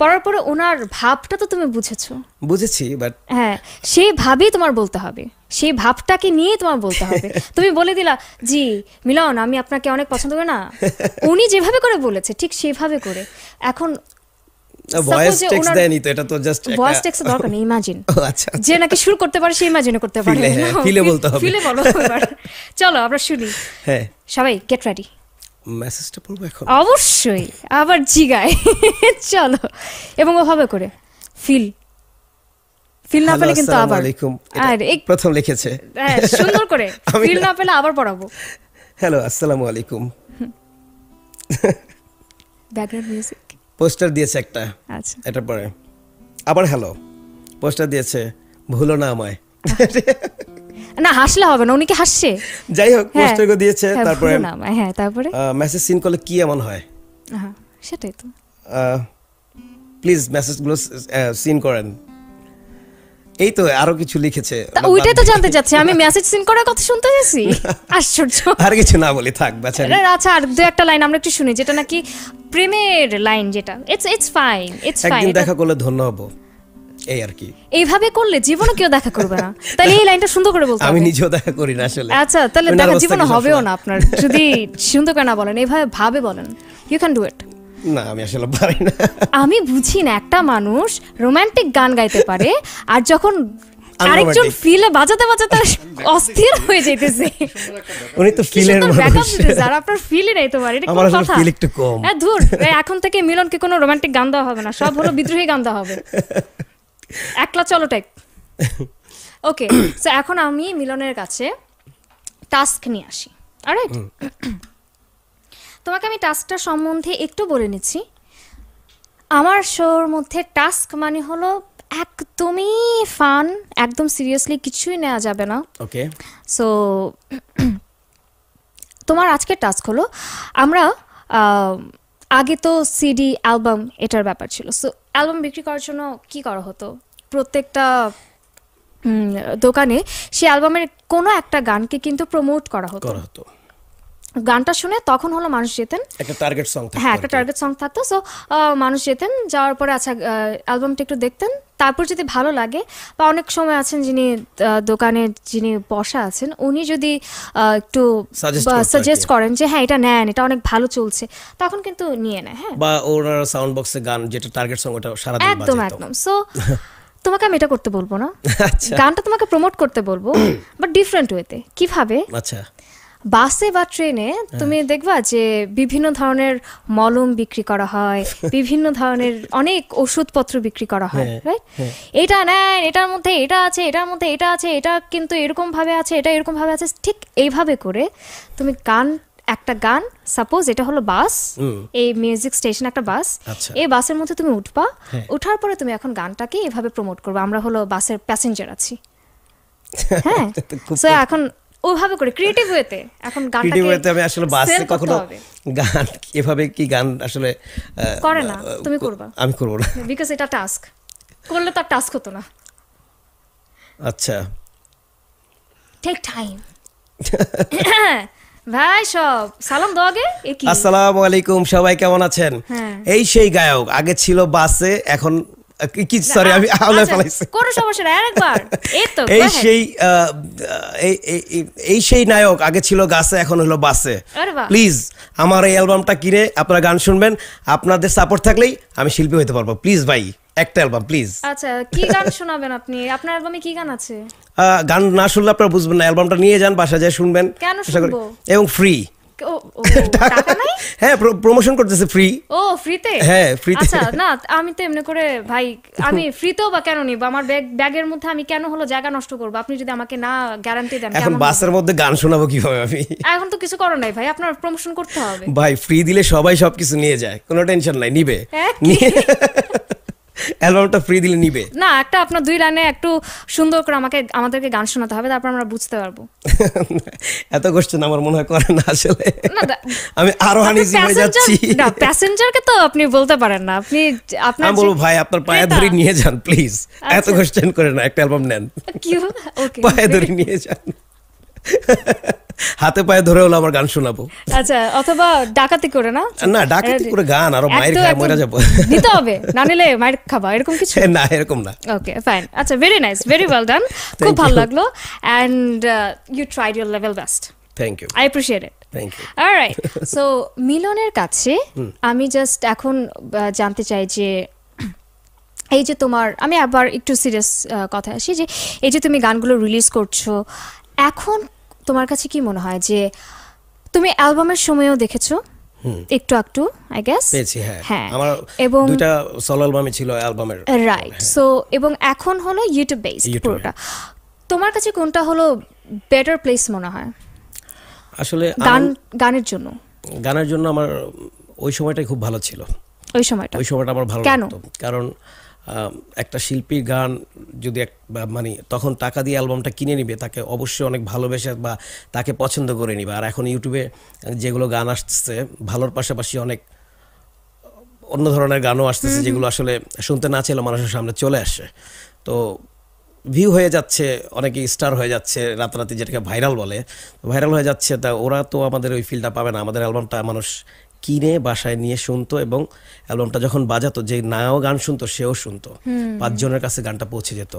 পড়ার পরে ওনার ভাবটা তো তুমি বুঝেছ। বুঝেছি বাট হ্যাঁ সেই ভাবেই তোমার বলতে হবে। সেই ভাবটাকে নিয়ে তোমার বলতে হবে। তুমি বলে দিলা জি মিলন আমি আপনাকে অনেক পছন্দ করি। না উনি যেভাবে করে বলেছে ঠিক সেভাবে করে। এখন ভয়েস টেক্সট দেয়নি তো এটা তো জাস্ট ভয়েস দরকার নেই ইমাজিন আচ্ছা যে নাকি শুরু করতে পারে সে ইমাজিনও করতে পারে হ্যাঁ, এ বলতে হবে। ফিলে বলো চলো আমরা শুনি। হ্যাঁ। সবাই গেট রেডি মেসেজটা পড়ব এখন? অবশ্যই আবার জিগায়। চলো এবং ওভাবে করে ফিল। ফিল না হ্যালো পেলে কিন্তু আসসালামু আবার আলাইকুম আর এই প্রথম লিখেছে। হ্যাঁ, সুন্দর করে ফিল না- না পেলে আবার পড়াবো। হ্যালো আসসালামু আলাইকুম ব্যাকগ্রাউন্ড মিউজিক পোস্টার দিয়েছে একটা। আচ্ছা। এটার পরে। আবার হ্যালো পোস্টার দিয়েছে ভুলো না আমায়। না হাসলে হবে না উনি কি হাসছে? যাই হোক হ্যাঁ দিয়েছে তারপরে হ্যাঁ তারপরে? মেসেজ সিন করলে কি এমন হয়? হ্যাঁ, সেটাই তো। প্লিজ মেসেজগুলো সিন করেন। এই তো আরও কিছু লিখেছে ওইটাই তো জানতে চাচ্ছি আমি মেসেজ সিন করার কথা শুনতে যাচ্ছি আশ্চর্য। আর কিছু না বলি থাক বেচারি। আচ্ছা আর দু একটা লাইন আমরা একটু শুনি যেটা নাকি প্রেমের লাইন যেটা। It's it's fine it's fine একদিন দেখা করলে ধন্য হব। এই আর কি। এইভাবে করলে জীবনে কেউ দেখা করবে না। তাহলে এই লাইনটা সুন্দর করে বলতে আমি নিজেও দেখা করি না আসলে। আচ্ছা তাহলে দেখা জীবনে হবেও না আপনার। যদি সুন্দর করে না বলেন এইভাবে ভাবে বলেন। ইউ ক্যান ডু ইট না আমি আসলে পারি না। আমি বুঝি না একটা মানুষ রোমান্টিক গান গাইতে পারে আর যখন আরেকজন। ফিলে বাজাতে বাজাতে অস্থির হয়ে যাইতেছে উনি তো ফিলের মানুষ। আপনার ফিলে নাই তোমার এটা আমার আসলে কথা। একটু কম। হ্যাঁ ধুর এখন থেকে মিলনকে কোনো রোমান্টিক গান দেওয়া হবে না সব হলো বিদ্রোহী গান দেওয়া হবে। একলা চলো টাইপ ওকে সো এখন আমি মিলনের কাছে টাস্ক নিয়ে আসি। অলরাইট তোমাকে আমি টাস্কটা সম্বন্ধে একটু বলে নিচ্ছি। আমার শোর মধ্যে টাস্ক মানে হলো একদমই ফান একদম সিরিয়াসলি কিছুই নেওয়া যাবে না। ওকে সো তোমার আজকের টাস্ক হলো আমরা আগে তো সিডি অ্যালবাম এটার ব্যাপার ছিল। সো অ্যালবাম বিক্রি করার জন্য কি করা হতো? প্রত্যেকটা দোকানে সেই অ্যালবামের কোনো একটা গানকে কিন্তু প্রমোট করা হতো। করা হতো। গানটা শুনে তখন হলো মানুষ যেতেন। একটা টার্গেট সং হ্যাঁ একটা টার্গেট সং থাকতো। সো মানুষ যেতেন যাওয়ার পরে আচ্ছা অ্যালবামটা একটু দেখতেন। তারপর যদি ভালো লাগে বা অনেক সময় আছেন যিনি দোকানে যিনি বসা আছেন উনি যদি একটু। সাজেস্ট করেন যে হ্যাঁ এটা নেন এটা অনেক ভালো চলছে। তখন কিন্তু নিয়ে নেয় হ্যাঁ। বা ওনার সাউন্ড বক্সে গান যেটা টার্গেট সং ওটা সারাদিন একদম একদম। সো তোমাকে আমি এটা করতে বলব না। আচ্ছা। গানটা তোমাকে প্রমোট করতে বলব বাট ডিফারেন্ট ওয়েতে কীভাবে? আচ্ছা। বাসে বা ট্রেনে তুমি দেখবা যে বিভিন্ন ধরনের মলম বিক্রি করা হয় বিভিন্ন ধরনের অনেক ওষুধপত্র বিক্রি করা হয় হ্যাঁ, রাইট এটা নেন এটার মধ্যে এটা আছে এটার মধ্যে এটা আছে এটা কিন্তু এরকম ভাবে আছে এটা এরকম ভাবে আছে। ঠিক এইভাবে করে তুমি গান একটা গান সাপোজ এটা হলো বাস এই মিউজিক স্টেশন একটা বাস আচ্ছা। এই বাসের মধ্যে তুমি উঠবা উঠার পরে তুমি এখন গানটাকে এভাবে প্রমোট করবে। আমরা হলো বাসের প্যাসেঞ্জার আছি। হ্যাঁ। এখন ওভাবে করে ক্রিয়েটিভ ওয়েতে এখন গানটাকে ক্রিয়েটিভ ওয়েতে আমি আসলে বাসে কখনো গান এভাবে কি গান আসলে করে না, তুমি করবা। আমি করব না। বিকজ এটা টাস্ক করলে টাস্ক হতো না। আচ্ছা। টেক টাইম ভাই সব। সালাম দাও আগে আসসালামু আলাইকুম সবাই কেমন আছেন? হ্যাঁ। এই সেই গায়ক আগে ছিল বাসে এখন কি- সরি আমি আওলা আচ্ছা, ফেলাইছি কোনো সমস্যা নাই আরেকবার। এই তো এই সেই এই- সেই নায়ক আগে ছিল গাছে এখন হলো বাসে। প্লিজ আমার এই অ্যালবামটা কিনে আপনারা গান শুনবেন। আপনাদের সাপোর্ট থাকলেই আমি শিল্পী হতে পারব। প্লিজ ভাই একটা অ্যালবাম প্লিজ আচ্ছা কি গান শোনাবেন আপনি? আপনার অ্যালবামে কি গান আছে? গান না শুনলে আপনারা বুঝবেন না অ্যালবামটা নিয়ে যান বাসা যায় শুনবেন। কেন শুনব? এবং ফ্রি হ্যাঁ প্রমোশন করতেছে ফ্রি ও ফ্রিতে হ্যাঁ, free তে। আচ্ছা না আমি তো এমনি করে ভাই আমি ফ্রিতেও বা কেন নিব? আমার ব্যাগ ব্যাগের মধ্যে আমি কেন হলো জায়গা নষ্ট করব? আপনি যদি আমাকে না গ্যারান্টি দেন এখন বাসের মধ্যে গান শোনাবো কীভাবে আমি? এখন তো কিছু করার নাই ভাই আপনার প্রমোশন করতে হবে। ভাই ফ্রি দিলে সবাই সবকিছু নিয়ে যায় কোনো টেনশন নাই নিবে। হ্যাঁ, অ্যালবামটা ফ্রি দিলে নিবে। না একটা আপনার দুই লাইনে একটু সুন্দর করে আমাকে আমাদেরকে গান শোনাতে হবে তারপর আমরা বুঝতে পারব। এত কোশ্চেন আমার মনে হয় করে না আসলে। আমি আরও আপনি হানিজি হয়ে যাচ্ছি। না প্যাসেঞ্জারকে তো আপনি বলতে পারেন না। আপনি আপনার আমি বলব ভাই আপনার পায়ে। ধরে নিয়ে যান প্লিজ এত আচ্ছা। কোশ্চেন করে না একটা অ্যালবাম নেন। কি ওকে পায়ে ধরে নিয়ে যান। হাতে পায়ে ধরে হলো আমার গান শোনাবো। আচ্ছা অথবা ডাকাতি করে না? না ডাকাতি করে গান আরও মায়ের খায় মরে যাব। নিতে হবে না নিলে মায়ের খাবা এরকম কিছু না এরকম না। ওকে ফাইন আচ্ছা very nice very well done খুব ভালো লাগল। And you tried your level best thank you I appreciate it thank you alright so মিলনের কাছে আমি জাস্ট এখন জানতে চাই যে এই যে তোমার আমি আবার একটু সিরিয়াস কথা আসি যে এই যে তুমি গানগুলো রিলিজ করছ এখন তোমার কাছে কি মনে হয় যে তুমি অ্যালবামের সময়ও দেখেছ? একটু একটু আই গেস পেয়েছি হ্যাঁ। হ্যাঁ। আমার এবং দুইটা সলো অ্যালবামই ছিল অ্যালবামের। রাইট সো এবং এখন হলো ইউটিউব YouTube, পুরোটা। তোমার কাছে কোনটা হলো বেটার প্লেস মনে হয়? আসলে গান গানের জন্য। গানের জন্য আমার ওই সময়টাই খুব ভালো ছিল। ওই সময়টা। ওই সময়টা আমার ভালো কেন? কারণ একটা শিল্পীর গান যদি এক মানে তখন টাকা দিয়ে অ্যালবামটা কিনে নিবে তাকে অবশ্যই অনেক ভালোবেসে বা তাকে পছন্দ করে নিবে। আর এখন ইউটিউবে যেগুলো গান আসছে ভালোর পাশাপাশি অনেক অন্য ধরনের গানও আসতেছে যেগুলো আসলে শুনতে না চাইলেও মানুষের সামনে চলে আসে। তো ভিউ হয়ে যাচ্ছে অনেকে স্টার হয়ে যাচ্ছে রাতারাতি যেটাকে ভাইরাল বলে। ভাইরাল হয়ে যাচ্ছে তা ওরা তো আমাদের ওই ফিলটা পাবে না। আমাদের অ্যালবামটা মানুষ কিনে বাসায় নিয়ে শুনতো এবং অ্যালবামটা যখন বাজাতো যে নাও গান শুনতো সেও শুনতো। পাঁচজনের কাছে গানটা পৌঁছে যেত।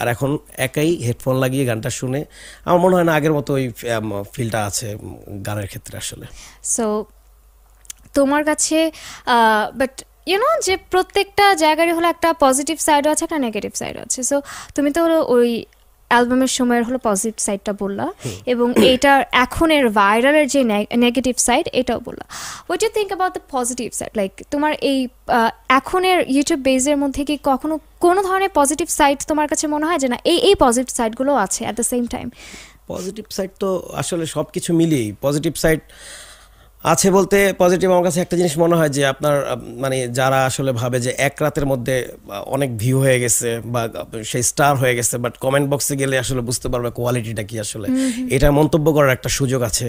আর এখন একাই হেডফোন লাগিয়ে গানটা শুনে আমার মনে হয় না আগের মতো ওই ফিলটা আছে গানের ক্ষেত্রে আসলে। সো তোমার কাছে বাট ইউনো যে প্রত্যেকটা জায়গারই হলো একটা পজিটিভ সাইডও আছে একটা নেগেটিভ সাইডও আছে। সো তুমি তো হলো ওই অ্যালবামের সময়ের হলো পজিটিভ সাইডটা বললা। এবং এইটার এখনের ভাইরালের যে নেগেটিভ সাইড এটাও বললা। What you think about the positive side like তোমার এই এখনের ইউটিউব বেজের মধ্যে কি কখনো কোনো ধরনের পজিটিভ সাইড তোমার কাছে মনে হয় যে না এই এই পজিটিভ সাইডগুলো আছে at the same time positive side তো আসলে সব কিছু মিলিয়েই। পজিটিভ সাইড আছে বলতে পজিটিভ আমার কাছে একটা জিনিস মনে হয় যে আপনার মানে যারা আসলে ভাবে যে এক রাতের মধ্যে অনেক ভিউ হয়ে গেছে বা সেই স্টার হয়ে গেছে বাট কমেন্ট বক্সে গেলে আসলে বুঝতে পারবে কোয়ালিটিটা কি আসলে। এটা মন্তব্য করার একটা সুযোগ আছে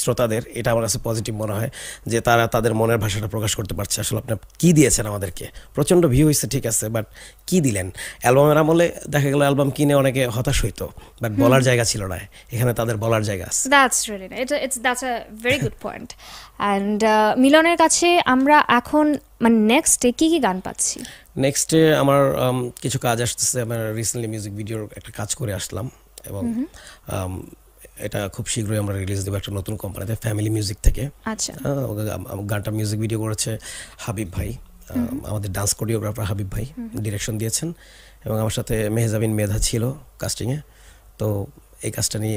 শ্রোতাদের এটা আমার কাছে পজিটিভ মনে হয় যে তারা তাদের মনের ভাষাটা প্রকাশ করতে পারছে। আসলে আপনি কি দিয়েছেন আমাদেরকে? প্রচণ্ড ভিউ হয়েছে ঠিক আছে বাট কি দিলেন? অ্যালবামের আমলে দেখা গেল অ্যালবাম কিনে অনেকে হতাশ হইতো বাট বলার জায়গা ছিল না এখানে তাদের বলার জায়গা আছে। That's really it's that's a very good point and মিলনের কাছে আমরা এখন মানে নেক্সটে কী কী গান পাচ্ছি? নেক্সটে আমার um, কিছু কাজ আসতেছে। আমার রিসেন্টলি মিউজিক ভিডিওর একটা কাজ করে আসলাম এবং um, এটা খুব শীঘ্রই আমরা রিলিজ দেবো একটা নতুন কোম্পানিতে ফ্যামিলি মিউজিক থেকে। আচ্ছা। গানটা মিউজিক ভিডিও করেছে হাবিব ভাই। আমাদের ডান্স কোরিওগ্রাফার হাবিব ভাই ডিরেকশন দিয়েছেন এবং আমার সাথে মেহজাবিন মেধা ছিল কাস্টিংয়ে তো এই কাজটা নিয়ে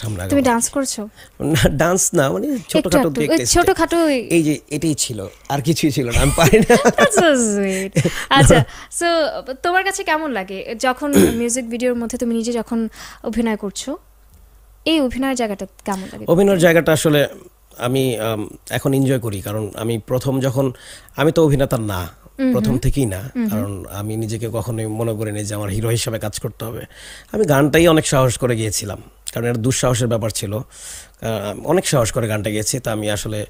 সামনে তুমি ডান্স করছ? না ডান্স না মানে ছোটখাটো ছোটখাটো এই যে এটাই ছিল আর কিছুই ছিল না আমি পারি না. আচ্ছা সো তোমার কাছে কেমন লাগে? যখন মিউজিক ভিডিওর মধ্যে তুমি নিজে যখন অভিনয় করছ এই অভিনয়ের জায়গাটা কেমন লাগে? অভিনয়ের জায়গাটা আসলে আমি এখন এনজয় করি কারণ আমি প্রথম যখন আমি তো অভিনেতা না প্রথম থেকেই না কারণ আমি নিজেকে কখনোই মনে করিনি যে আমার হিরো হিসাবে কাজ করতে হবে। আমি গানটাই অনেক সাহস করে গিয়েছিলাম কারণ এটা দুঃসাহসের ব্যাপার ছিল। অনেক সাহস করে গানটা গেয়েছি তা আমি আসলে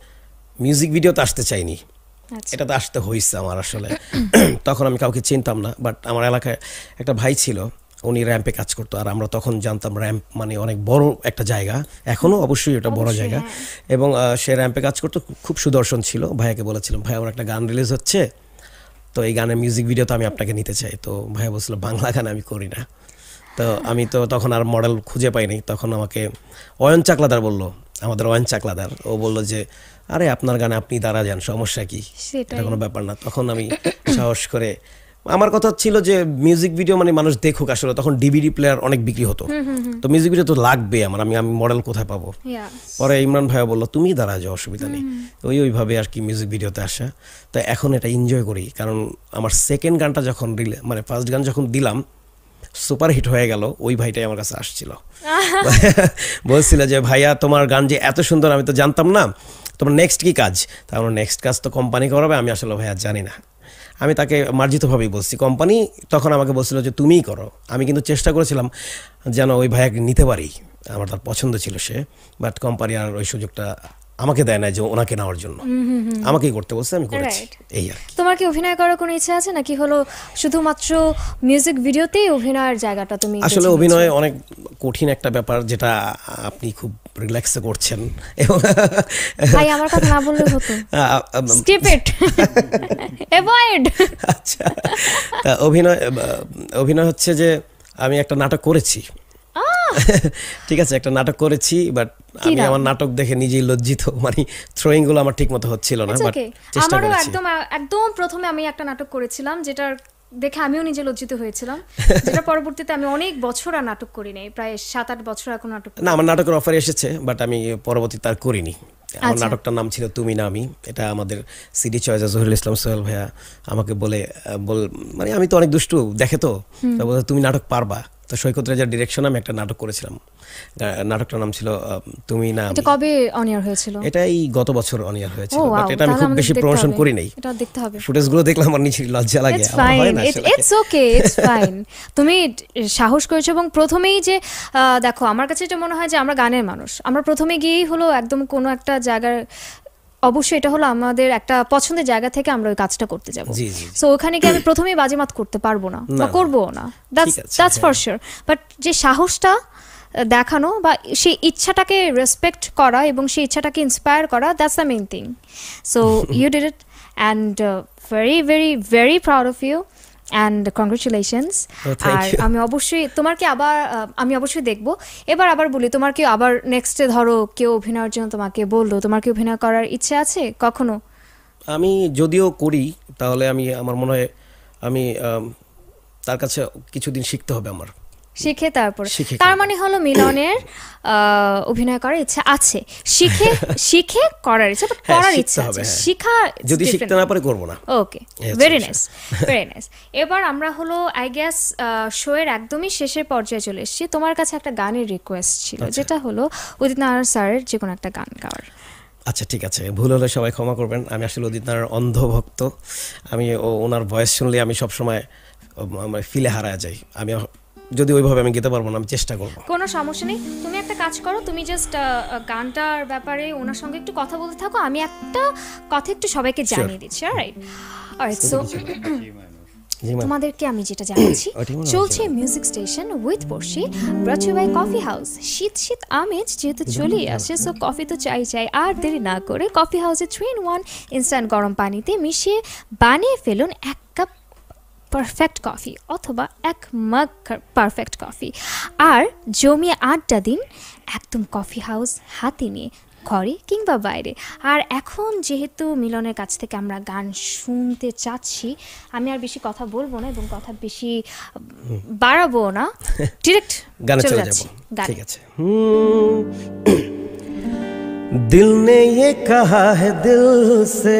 মিউজিক ভিডিওতে আসতে চাইনি। আচ্ছা। এটাতে আসতে হয়েছে আমার আসলে। তখন আমি কাউকে চিনতাম না বাট আমার এলাকায় একটা ভাই ছিল উনি র্যাম্পে কাজ করতো আর আমরা তখন জানতাম র্যাম্প মানে অনেক বড় একটা জায়গা। এখনও অবশ্যই এটা বড় জায়গা। হ্যাঁ। এবং সে র্যাম্পে কাজ করতো খুব সুদর্শন ছিল। ভাইয়াকে বলেছিলাম ভাই আমার একটা গান রিলিজ হচ্ছে। তো এই গানের মিউজিক ভিডিও তো আমি আপনাকে নিতে চাই। তো ভাইয়া বলছিল বাংলা গান আমি করি না। তো আমি তো তখন আর মডেল খুঁজে পাইনি। তখন আমাকে অয়ন চাকলাদার বলল আমাদের অয়ন চাকলাদার। ও বলল যে আরে আপনার গানে আপনি দাঁড়া যান সমস্যা কি? সেটা এটা কোনো ব্যাপার না। তখন আমি সাহস করে আমার কথা ছিল যে মিউজিক ভিডিও মানে মানুষ দেখুক আসলে তখন ডিভিডি প্লেয়ার অনেক বিক্রি হতো। তো মিউজিক ভিডিও তো লাগবে আমার আমি আমি মডেল কোথায় পাবো? পরে ইমরান ভাইয়া বলল তুমি দাঁড়া যাও অসুবিধা নেই। তো ওই ওইভাবে আর কি মিউজিক ভিডিওতে আসা। তো এখন এটা এনজয় করি কারণ আমার সেকেন্ড গানটা যখন রিলে মানে ফার্স্ট গান যখন দিলাম সুপার হিট হয়ে গেল ওই ভাইটাই আমার কাছে আসছিল। বলছিল যে ভাইয়া তোমার গান যে এত সুন্দর আমি তো জানতাম না। তোমার নেক্সট কি কাজ? তা আমার নেক্সট কাজ তো কোম্পানি করাবে আমি আসলে ভাইয়া জানি না। আমি তাকে মার্জিতভাবেই বলছি। কোম্পানি তখন আমাকে বলছিল যে, তুমিই করো। আমি কিন্তু চেষ্টা করেছিলাম যেন ওই ভাইয়াকে নিতে পারি। আমার তার পছন্দ ছিল সে বাট কোম্পানি আর ওই সুযোগটা আমাকে দেয় না যে ওনাকে নেওয়ার জন্য। আমাকেই করতে বলছে আমি করেছি। এই আর তোমার কি অভিনয় করার কোনো ইচ্ছা আছে? নাকি হলো শুধুমাত্র মিউজিক ভিডিওতেই অভিনয়ের জায়গাটা তুমি আসলে অভিনয় অনেক কঠিন একটা ব্যাপার যেটা আপনি খুব রিল্যাক্সে করছেন। এবং ভাই আমার কথা না বললে হতো। স্কিপ ইট অ্যাভয়েড আচ্ছা। অভিনয় অভিনয় হচ্ছে যে আমি একটা নাটক করেছি। ঠিক আছে একটা নাটক করেছি বাট আমি আমার নাটক দেখে নিজেই লজ্জিত। মানে থ্রোয়িংগুলো আমার ঠিক মতো হচ্ছিল না বাট চেষ্টা আমারও করেছি। একদম একদম প্রথমে আমি একটা নাটক করেছিলাম যেটার দেখে আমিও নিজে লজ্জিত হয়েছিলাম যেটা পরবর্তীতে আমি অনেক বছর আর নাটক করি নাই প্রায় সাত আট বছর এখন নাটক না আমার নাটকের অফার এসেছে বাট আমি পরবর্তীতে আর করিনি। আমার আচ্ছা। নাটকটার নাম ছিল তুমি না আমি। এটা আমাদের সিডি চয়েস জহিরুল ইসলাম সোহেল ভাইয়া আমাকে বলে বল মানে আমি তো অনেক দুষ্টু দেখে তো? তা তুমি নাটক পারবা। তো সৈকত রাজার ডিরেকশন আমি একটা নাটক করেছিলাম। নাটকটার নাম ছিল তুমি না এটা কবে অনিয়ার হয়েছিল? এটা এই গত বছর অনিয়ার হয়েছিল বাট এটা আমি খুব বেশি প্রমোশন। করি নাই এটা দেখতে হবে। ফুটেজগুলো দেখলে আমার নিচে লজ্জা লাগে ইটস ওকে ইটস ফাইন তুমি সাহস করেছ এবং প্রথমেই যে দেখো আমার কাছে এটা মনে হয় যে আমরা গানের মানুষ। আমরা প্রথমে গিয়েই হলো একদম কোনো একটা জায়গার অবশ্যই এটা হলো আমাদের একটা পছন্দের জায়গা থেকে আমরা ওই কাজটা করতে যাব। সো ওখানে গিয়ে আমি প্রথমেই বাজিমাত করতে পারব না বা। করব না দ্যাটস ফর। শিওর বাট যে সাহসটা দেখানো বা সেই ইচ্ছাটাকে রেসপেক্ট করা এবং সেই ইচ্ছাটাকে ইন্সপায়ার করা that's the main thing so you did it and very very very proud of you and congratulations Oh, আর আমি অবশ্যই তোমার কি আবার আমি অবশ্যই দেখব। এবার আবার বলি তোমার কি আবার নেক্সটে ধরো কেউ অভিনয়ের জন্য তোমাকে বলল তোমার কি অভিনয় করার ইচ্ছে আছে কখনো? আমি যদিও করি তাহলে আমি আমার মনে হয় আমি আম, তার কাছে কিছুদিন শিখতে হবে আমার। শিখে তারপর তার মানে হলো মিলনের অভিনয় করার ইচ্ছা আছে। শিখে শিখে করার ইচ্ছা হ্যাঁ, করার ইচ্ছা হবে, আছে। হ্যাঁ। শিখা যদি শিখতে না পারে করব না। Okay very nice very nice এবার আমরা হলো আই গেস শো এর একদমই শেষের পর্যায়ে চলে এসেছি। তোমার কাছে একটা গানের রিকোয়েস্ট ছিল আচ্ছা। যেটা হলো উদিত নারায়ণ স্যারের যে কোনো একটা গান গাওয়ার। আচ্ছা ঠিক আছে। ভুল হলে সবাই ক্ষমা করবেন। আমি আসলে উদিত নারায়ণ অন্ধ ভক্ত আমি ও- ওনার ভয়েস শুনলে আমি সবসময় মানে ফিলে হারা যাই। আমি যদি ওইভাবে আমি গেতে পারব না আমি চেষ্টা করব। কোনো সমস্যা নেই। তুমি একটা কাজ করো তুমি জাস্ট গানটার ব্যাপারে ওনার সঙ্গে একটু কথা বলতে থাকো আমি একটা কথা একটু সবাইকে জানিয়ে দিচ্ছি রাইট অলরাইট সো তোমাদেরকে আমি যেটা জানাচ্ছি চলছে music station with Porshi brought by coffee house শীত শীত আমেজ যেহেতু চলেই আসে সো কফি তো চাই চাই আর দেরি না করে কফি হাউসে থ্রি ইন ওয়ান ইনস্ট্যান্ট গরম পানিতে মিশিয়ে বানিয়ে ফেলুন এক কাপ পারফেক্ট কফি অথবা এক মাগ পারফেক্ট কফি আর জমিয়ে আড্ডা দিন একদম কফি হাউস হাতে নিয়ে ঘরে কিংবা বাইরে আর এখন যেহেতু মিলনের কাছ থেকে আমরা গান শুনতে চাচ্ছি আমি আর বেশি কথা বলবো না এবং কথা বেশি বাড়াবো না ডিরেক্ট গানে চলে চলে যাচ্ছি যাব গানে ঠিক আছে दिल ने ये कहा है दिल से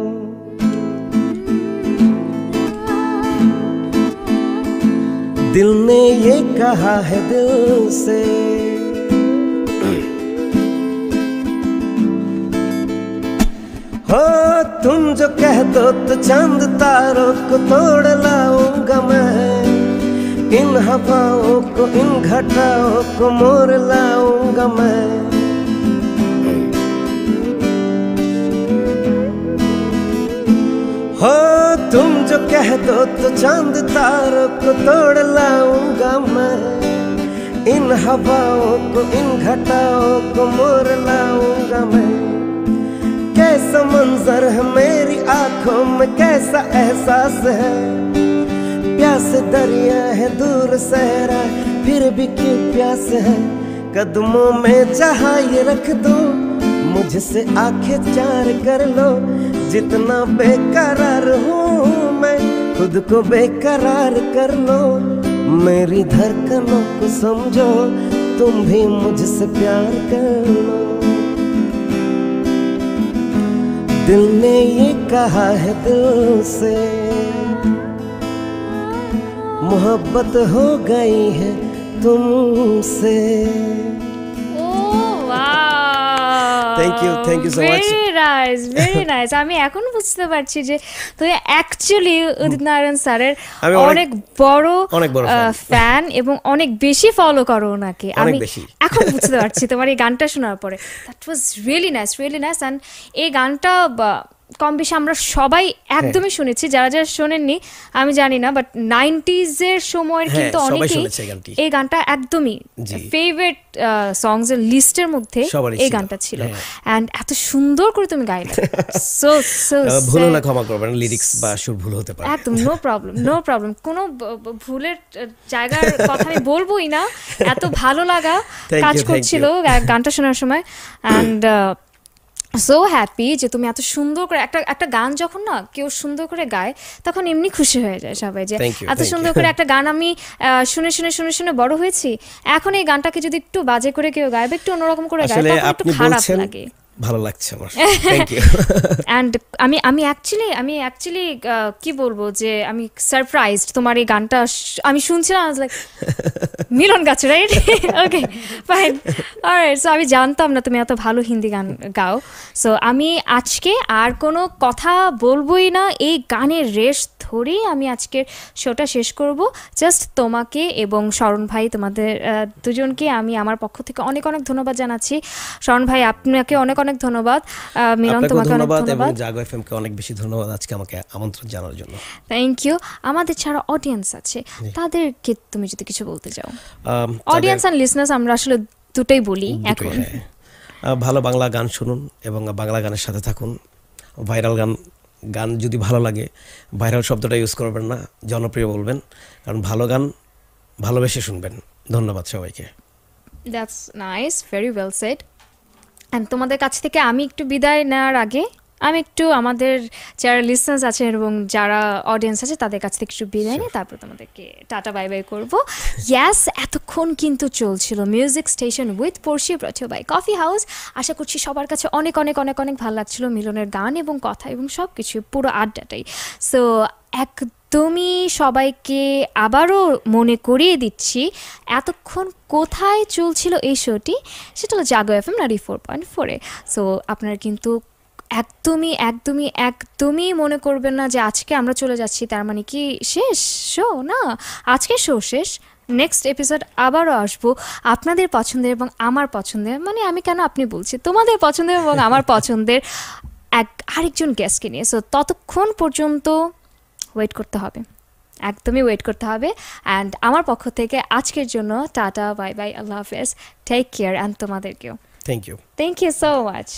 दिल ने ये कहा है दिल से। हो, तुम जो कह दो तो चंद तारों को तोड़ लाऊँगा मैं। इन हवाओं को, इन घटाओं को मोर लाऊँगा मैं। हो, तुम जो कह दो तो चाँद तारों को तोड़ लाऊँगा मैं। इन हवाओं को, इन घटाओं को मोर लाऊँगा मैं। कैसा मंजर है मेरी आँखों में, कैसा एहसास है। प्यास दरिया है, दूर सहरा फिर भी क्यों प्यास है। कदमों में जहा ये रख दो मुझसे आँखें चार कर लो। जितना बेकरार हूँ मैं, खुद को बेकरार कर लो। मेरी धड़कनों को समझो, तुम भी मुझसे प्यार कर लो। दिल ने ये कहा है दिल से, मोहब्बत हो गई है तुमसे। Wow you thank you so much very nice very nice আমি এখন বুঝতে পারছি যে তুমি অ্যাকচুয়ালি উদিত নারায়ণ স্যারের অনেক- বড় অনেক বড় ফ্যান এবং অনেক বেশি ফলো করো ওনাকে। আমি এখন বুঝতে পারছি তোমার এই গানটা শোনার পরে। That was really nice really nice and এই গানটা কম বেশি আমরা সবাই একদমই শুনেছি যারা যারা শোনেননি আমি জানি না বাট নাইনটিজের সময়ের হ্যাঁ, কিন্তু অনেকেই এই গানটা। একদমই। ফেভারিট সংস এর লিস্টের মধ্যে এই গানটা ছিল। হ্যাঁ। অ্যান্ড এত সুন্দর করে তুমি গাইলে। সো সো ভুল হলে ক্ষমা করবেন লিরিক্স বা সুর ভুল হতে পারে। একদম নো প্রবলেম নো প্রবলেম কোনো ভুলের জায়গার কথা আমি বলবোই না। এত ভালো লাগা কাজ করছিল গানটা শোনার সময়। অ্যান্ড সো হ্যাপি যে তুমি এত সুন্দর করে একটা একটা গান যখন না কেউ সুন্দর করে গায় তখন এমনি খুশি হয়ে যায় সবাই যে এত সুন্দর করে একটা গান আমি আহ, শুনে শুনে শুনে শুনে বড় হয়েছি। এখন এই গানটাকে যদি একটু বাজে করে কেউ গায় বা একটু অন্যরকম করে গায় তখন একটু খারাপ লাগে। ভালো লাগছে আমার। থ্যাংক ইউ অ্যান্ড আমি আমি অ্যাকচুয়ালি আমি অ্যাকচুয়ালি কি বলব যে আমি সারপ্রাইজড তোমার এই গানটা আমি শুনছিলাম আজ লাইক মিলন গাছ right okay fine alright so আমি জানতাম না তুমি এত ভালো হিন্দি গান গাও। সো আমি আজকে আর কোনো কথা বলবোই না, এই গানের রেশ ধরেই আমি আজকের শোটা শেষ করব। জাস্ট তোমাকে এবং শরণ ভাই তোমাদের দুজনকে আমি আমার পক্ষ থেকে অনেক অনেক ধন্যবাদ জানাচ্ছি। শরণ ভাই, আপনাকে অনেক অনেক ধন্যবাদ। মিলন তোমাকে অনেক ধন্যবাদ এবং জাগো এফএম কে অনেক বেশি ধন্যবাদ আজকে আমাকে আমন্ত্রণ জানার জন্য। থ্যাংক ইউ আমাদের ছাড়া অডিয়েন্স আছে। তাদেরকে তুমি যদি কিছু বলতে চাও। অডিয়েন্স অ্যান্ড লিসনার্স আমরা আসলে দুটোই বলি এখন। হ্যাঁ। ভালো বাংলা গান শুনুন এবং বাংলা গানের সাথে থাকুন। ভাইরাল গান গান যদি ভালো লাগে ভাইরাল শব্দটা ইউজ করবেন না জনপ্রিয় বলবেন। কারণ ভালো গান ভালোবেসে শুনবেন। ধন্যবাদ সবাইকে। That's nice very well said and তোমাদের কাছ থেকে আমি একটু বিদায় নেওয়ার আগে আমি একটু আমাদের যারা লিসনার্স আছে এবং যারা অডিয়েন্স আছে তাদের কাছ থেকে একটু বিদায় নিয়ে তারপর তোমাদেরকে টাটা বাই বাই করব। ইয়াস এতক্ষণ কিন্তু চলছিল music station with Porshi brought to by Coffee House আশা করছি সবার কাছে অনেক অনেক অনেক অনেক ভালো লাগছিল মিলনের গান এবং কথা এবং সব কিছু পুরো আড্ডাটাই। সো একদমই সবাইকে আবারও মনে করিয়ে দিচ্ছি এতক্ষণ কোথায় চলছিল এই শোটি? সেটা হলো Jago F M ninety four point ফোরে সো আপনারা কিন্তু একদমই একদমই একদমই মনে করবেন না যে আজকে আমরা চলে যাচ্ছি তার মানে কি শেষ শো? না আজকে শো শেষ। নেক্সট এপিসোড আবারও আসব আপনাদের পছন্দের এবং আমার পছন্দের। মানে আমি কেন আপনি বলছি? তোমাদের পছন্দের এবং আমার পছন্দের এক আরেকজন গেস্টকে নিয়ে। সো ততক্ষণ পর্যন্ত ওয়েট করতে হবে। একদমই ওয়েট করতে হবে। অ্যান্ড আমার পক্ষ থেকে আজকের জন্য টাটা বাই বাই আল্লাহ হাফেজ। টেক কেয়ার অ্যান্ড তোমাদেরকেও। Thank you thank you so much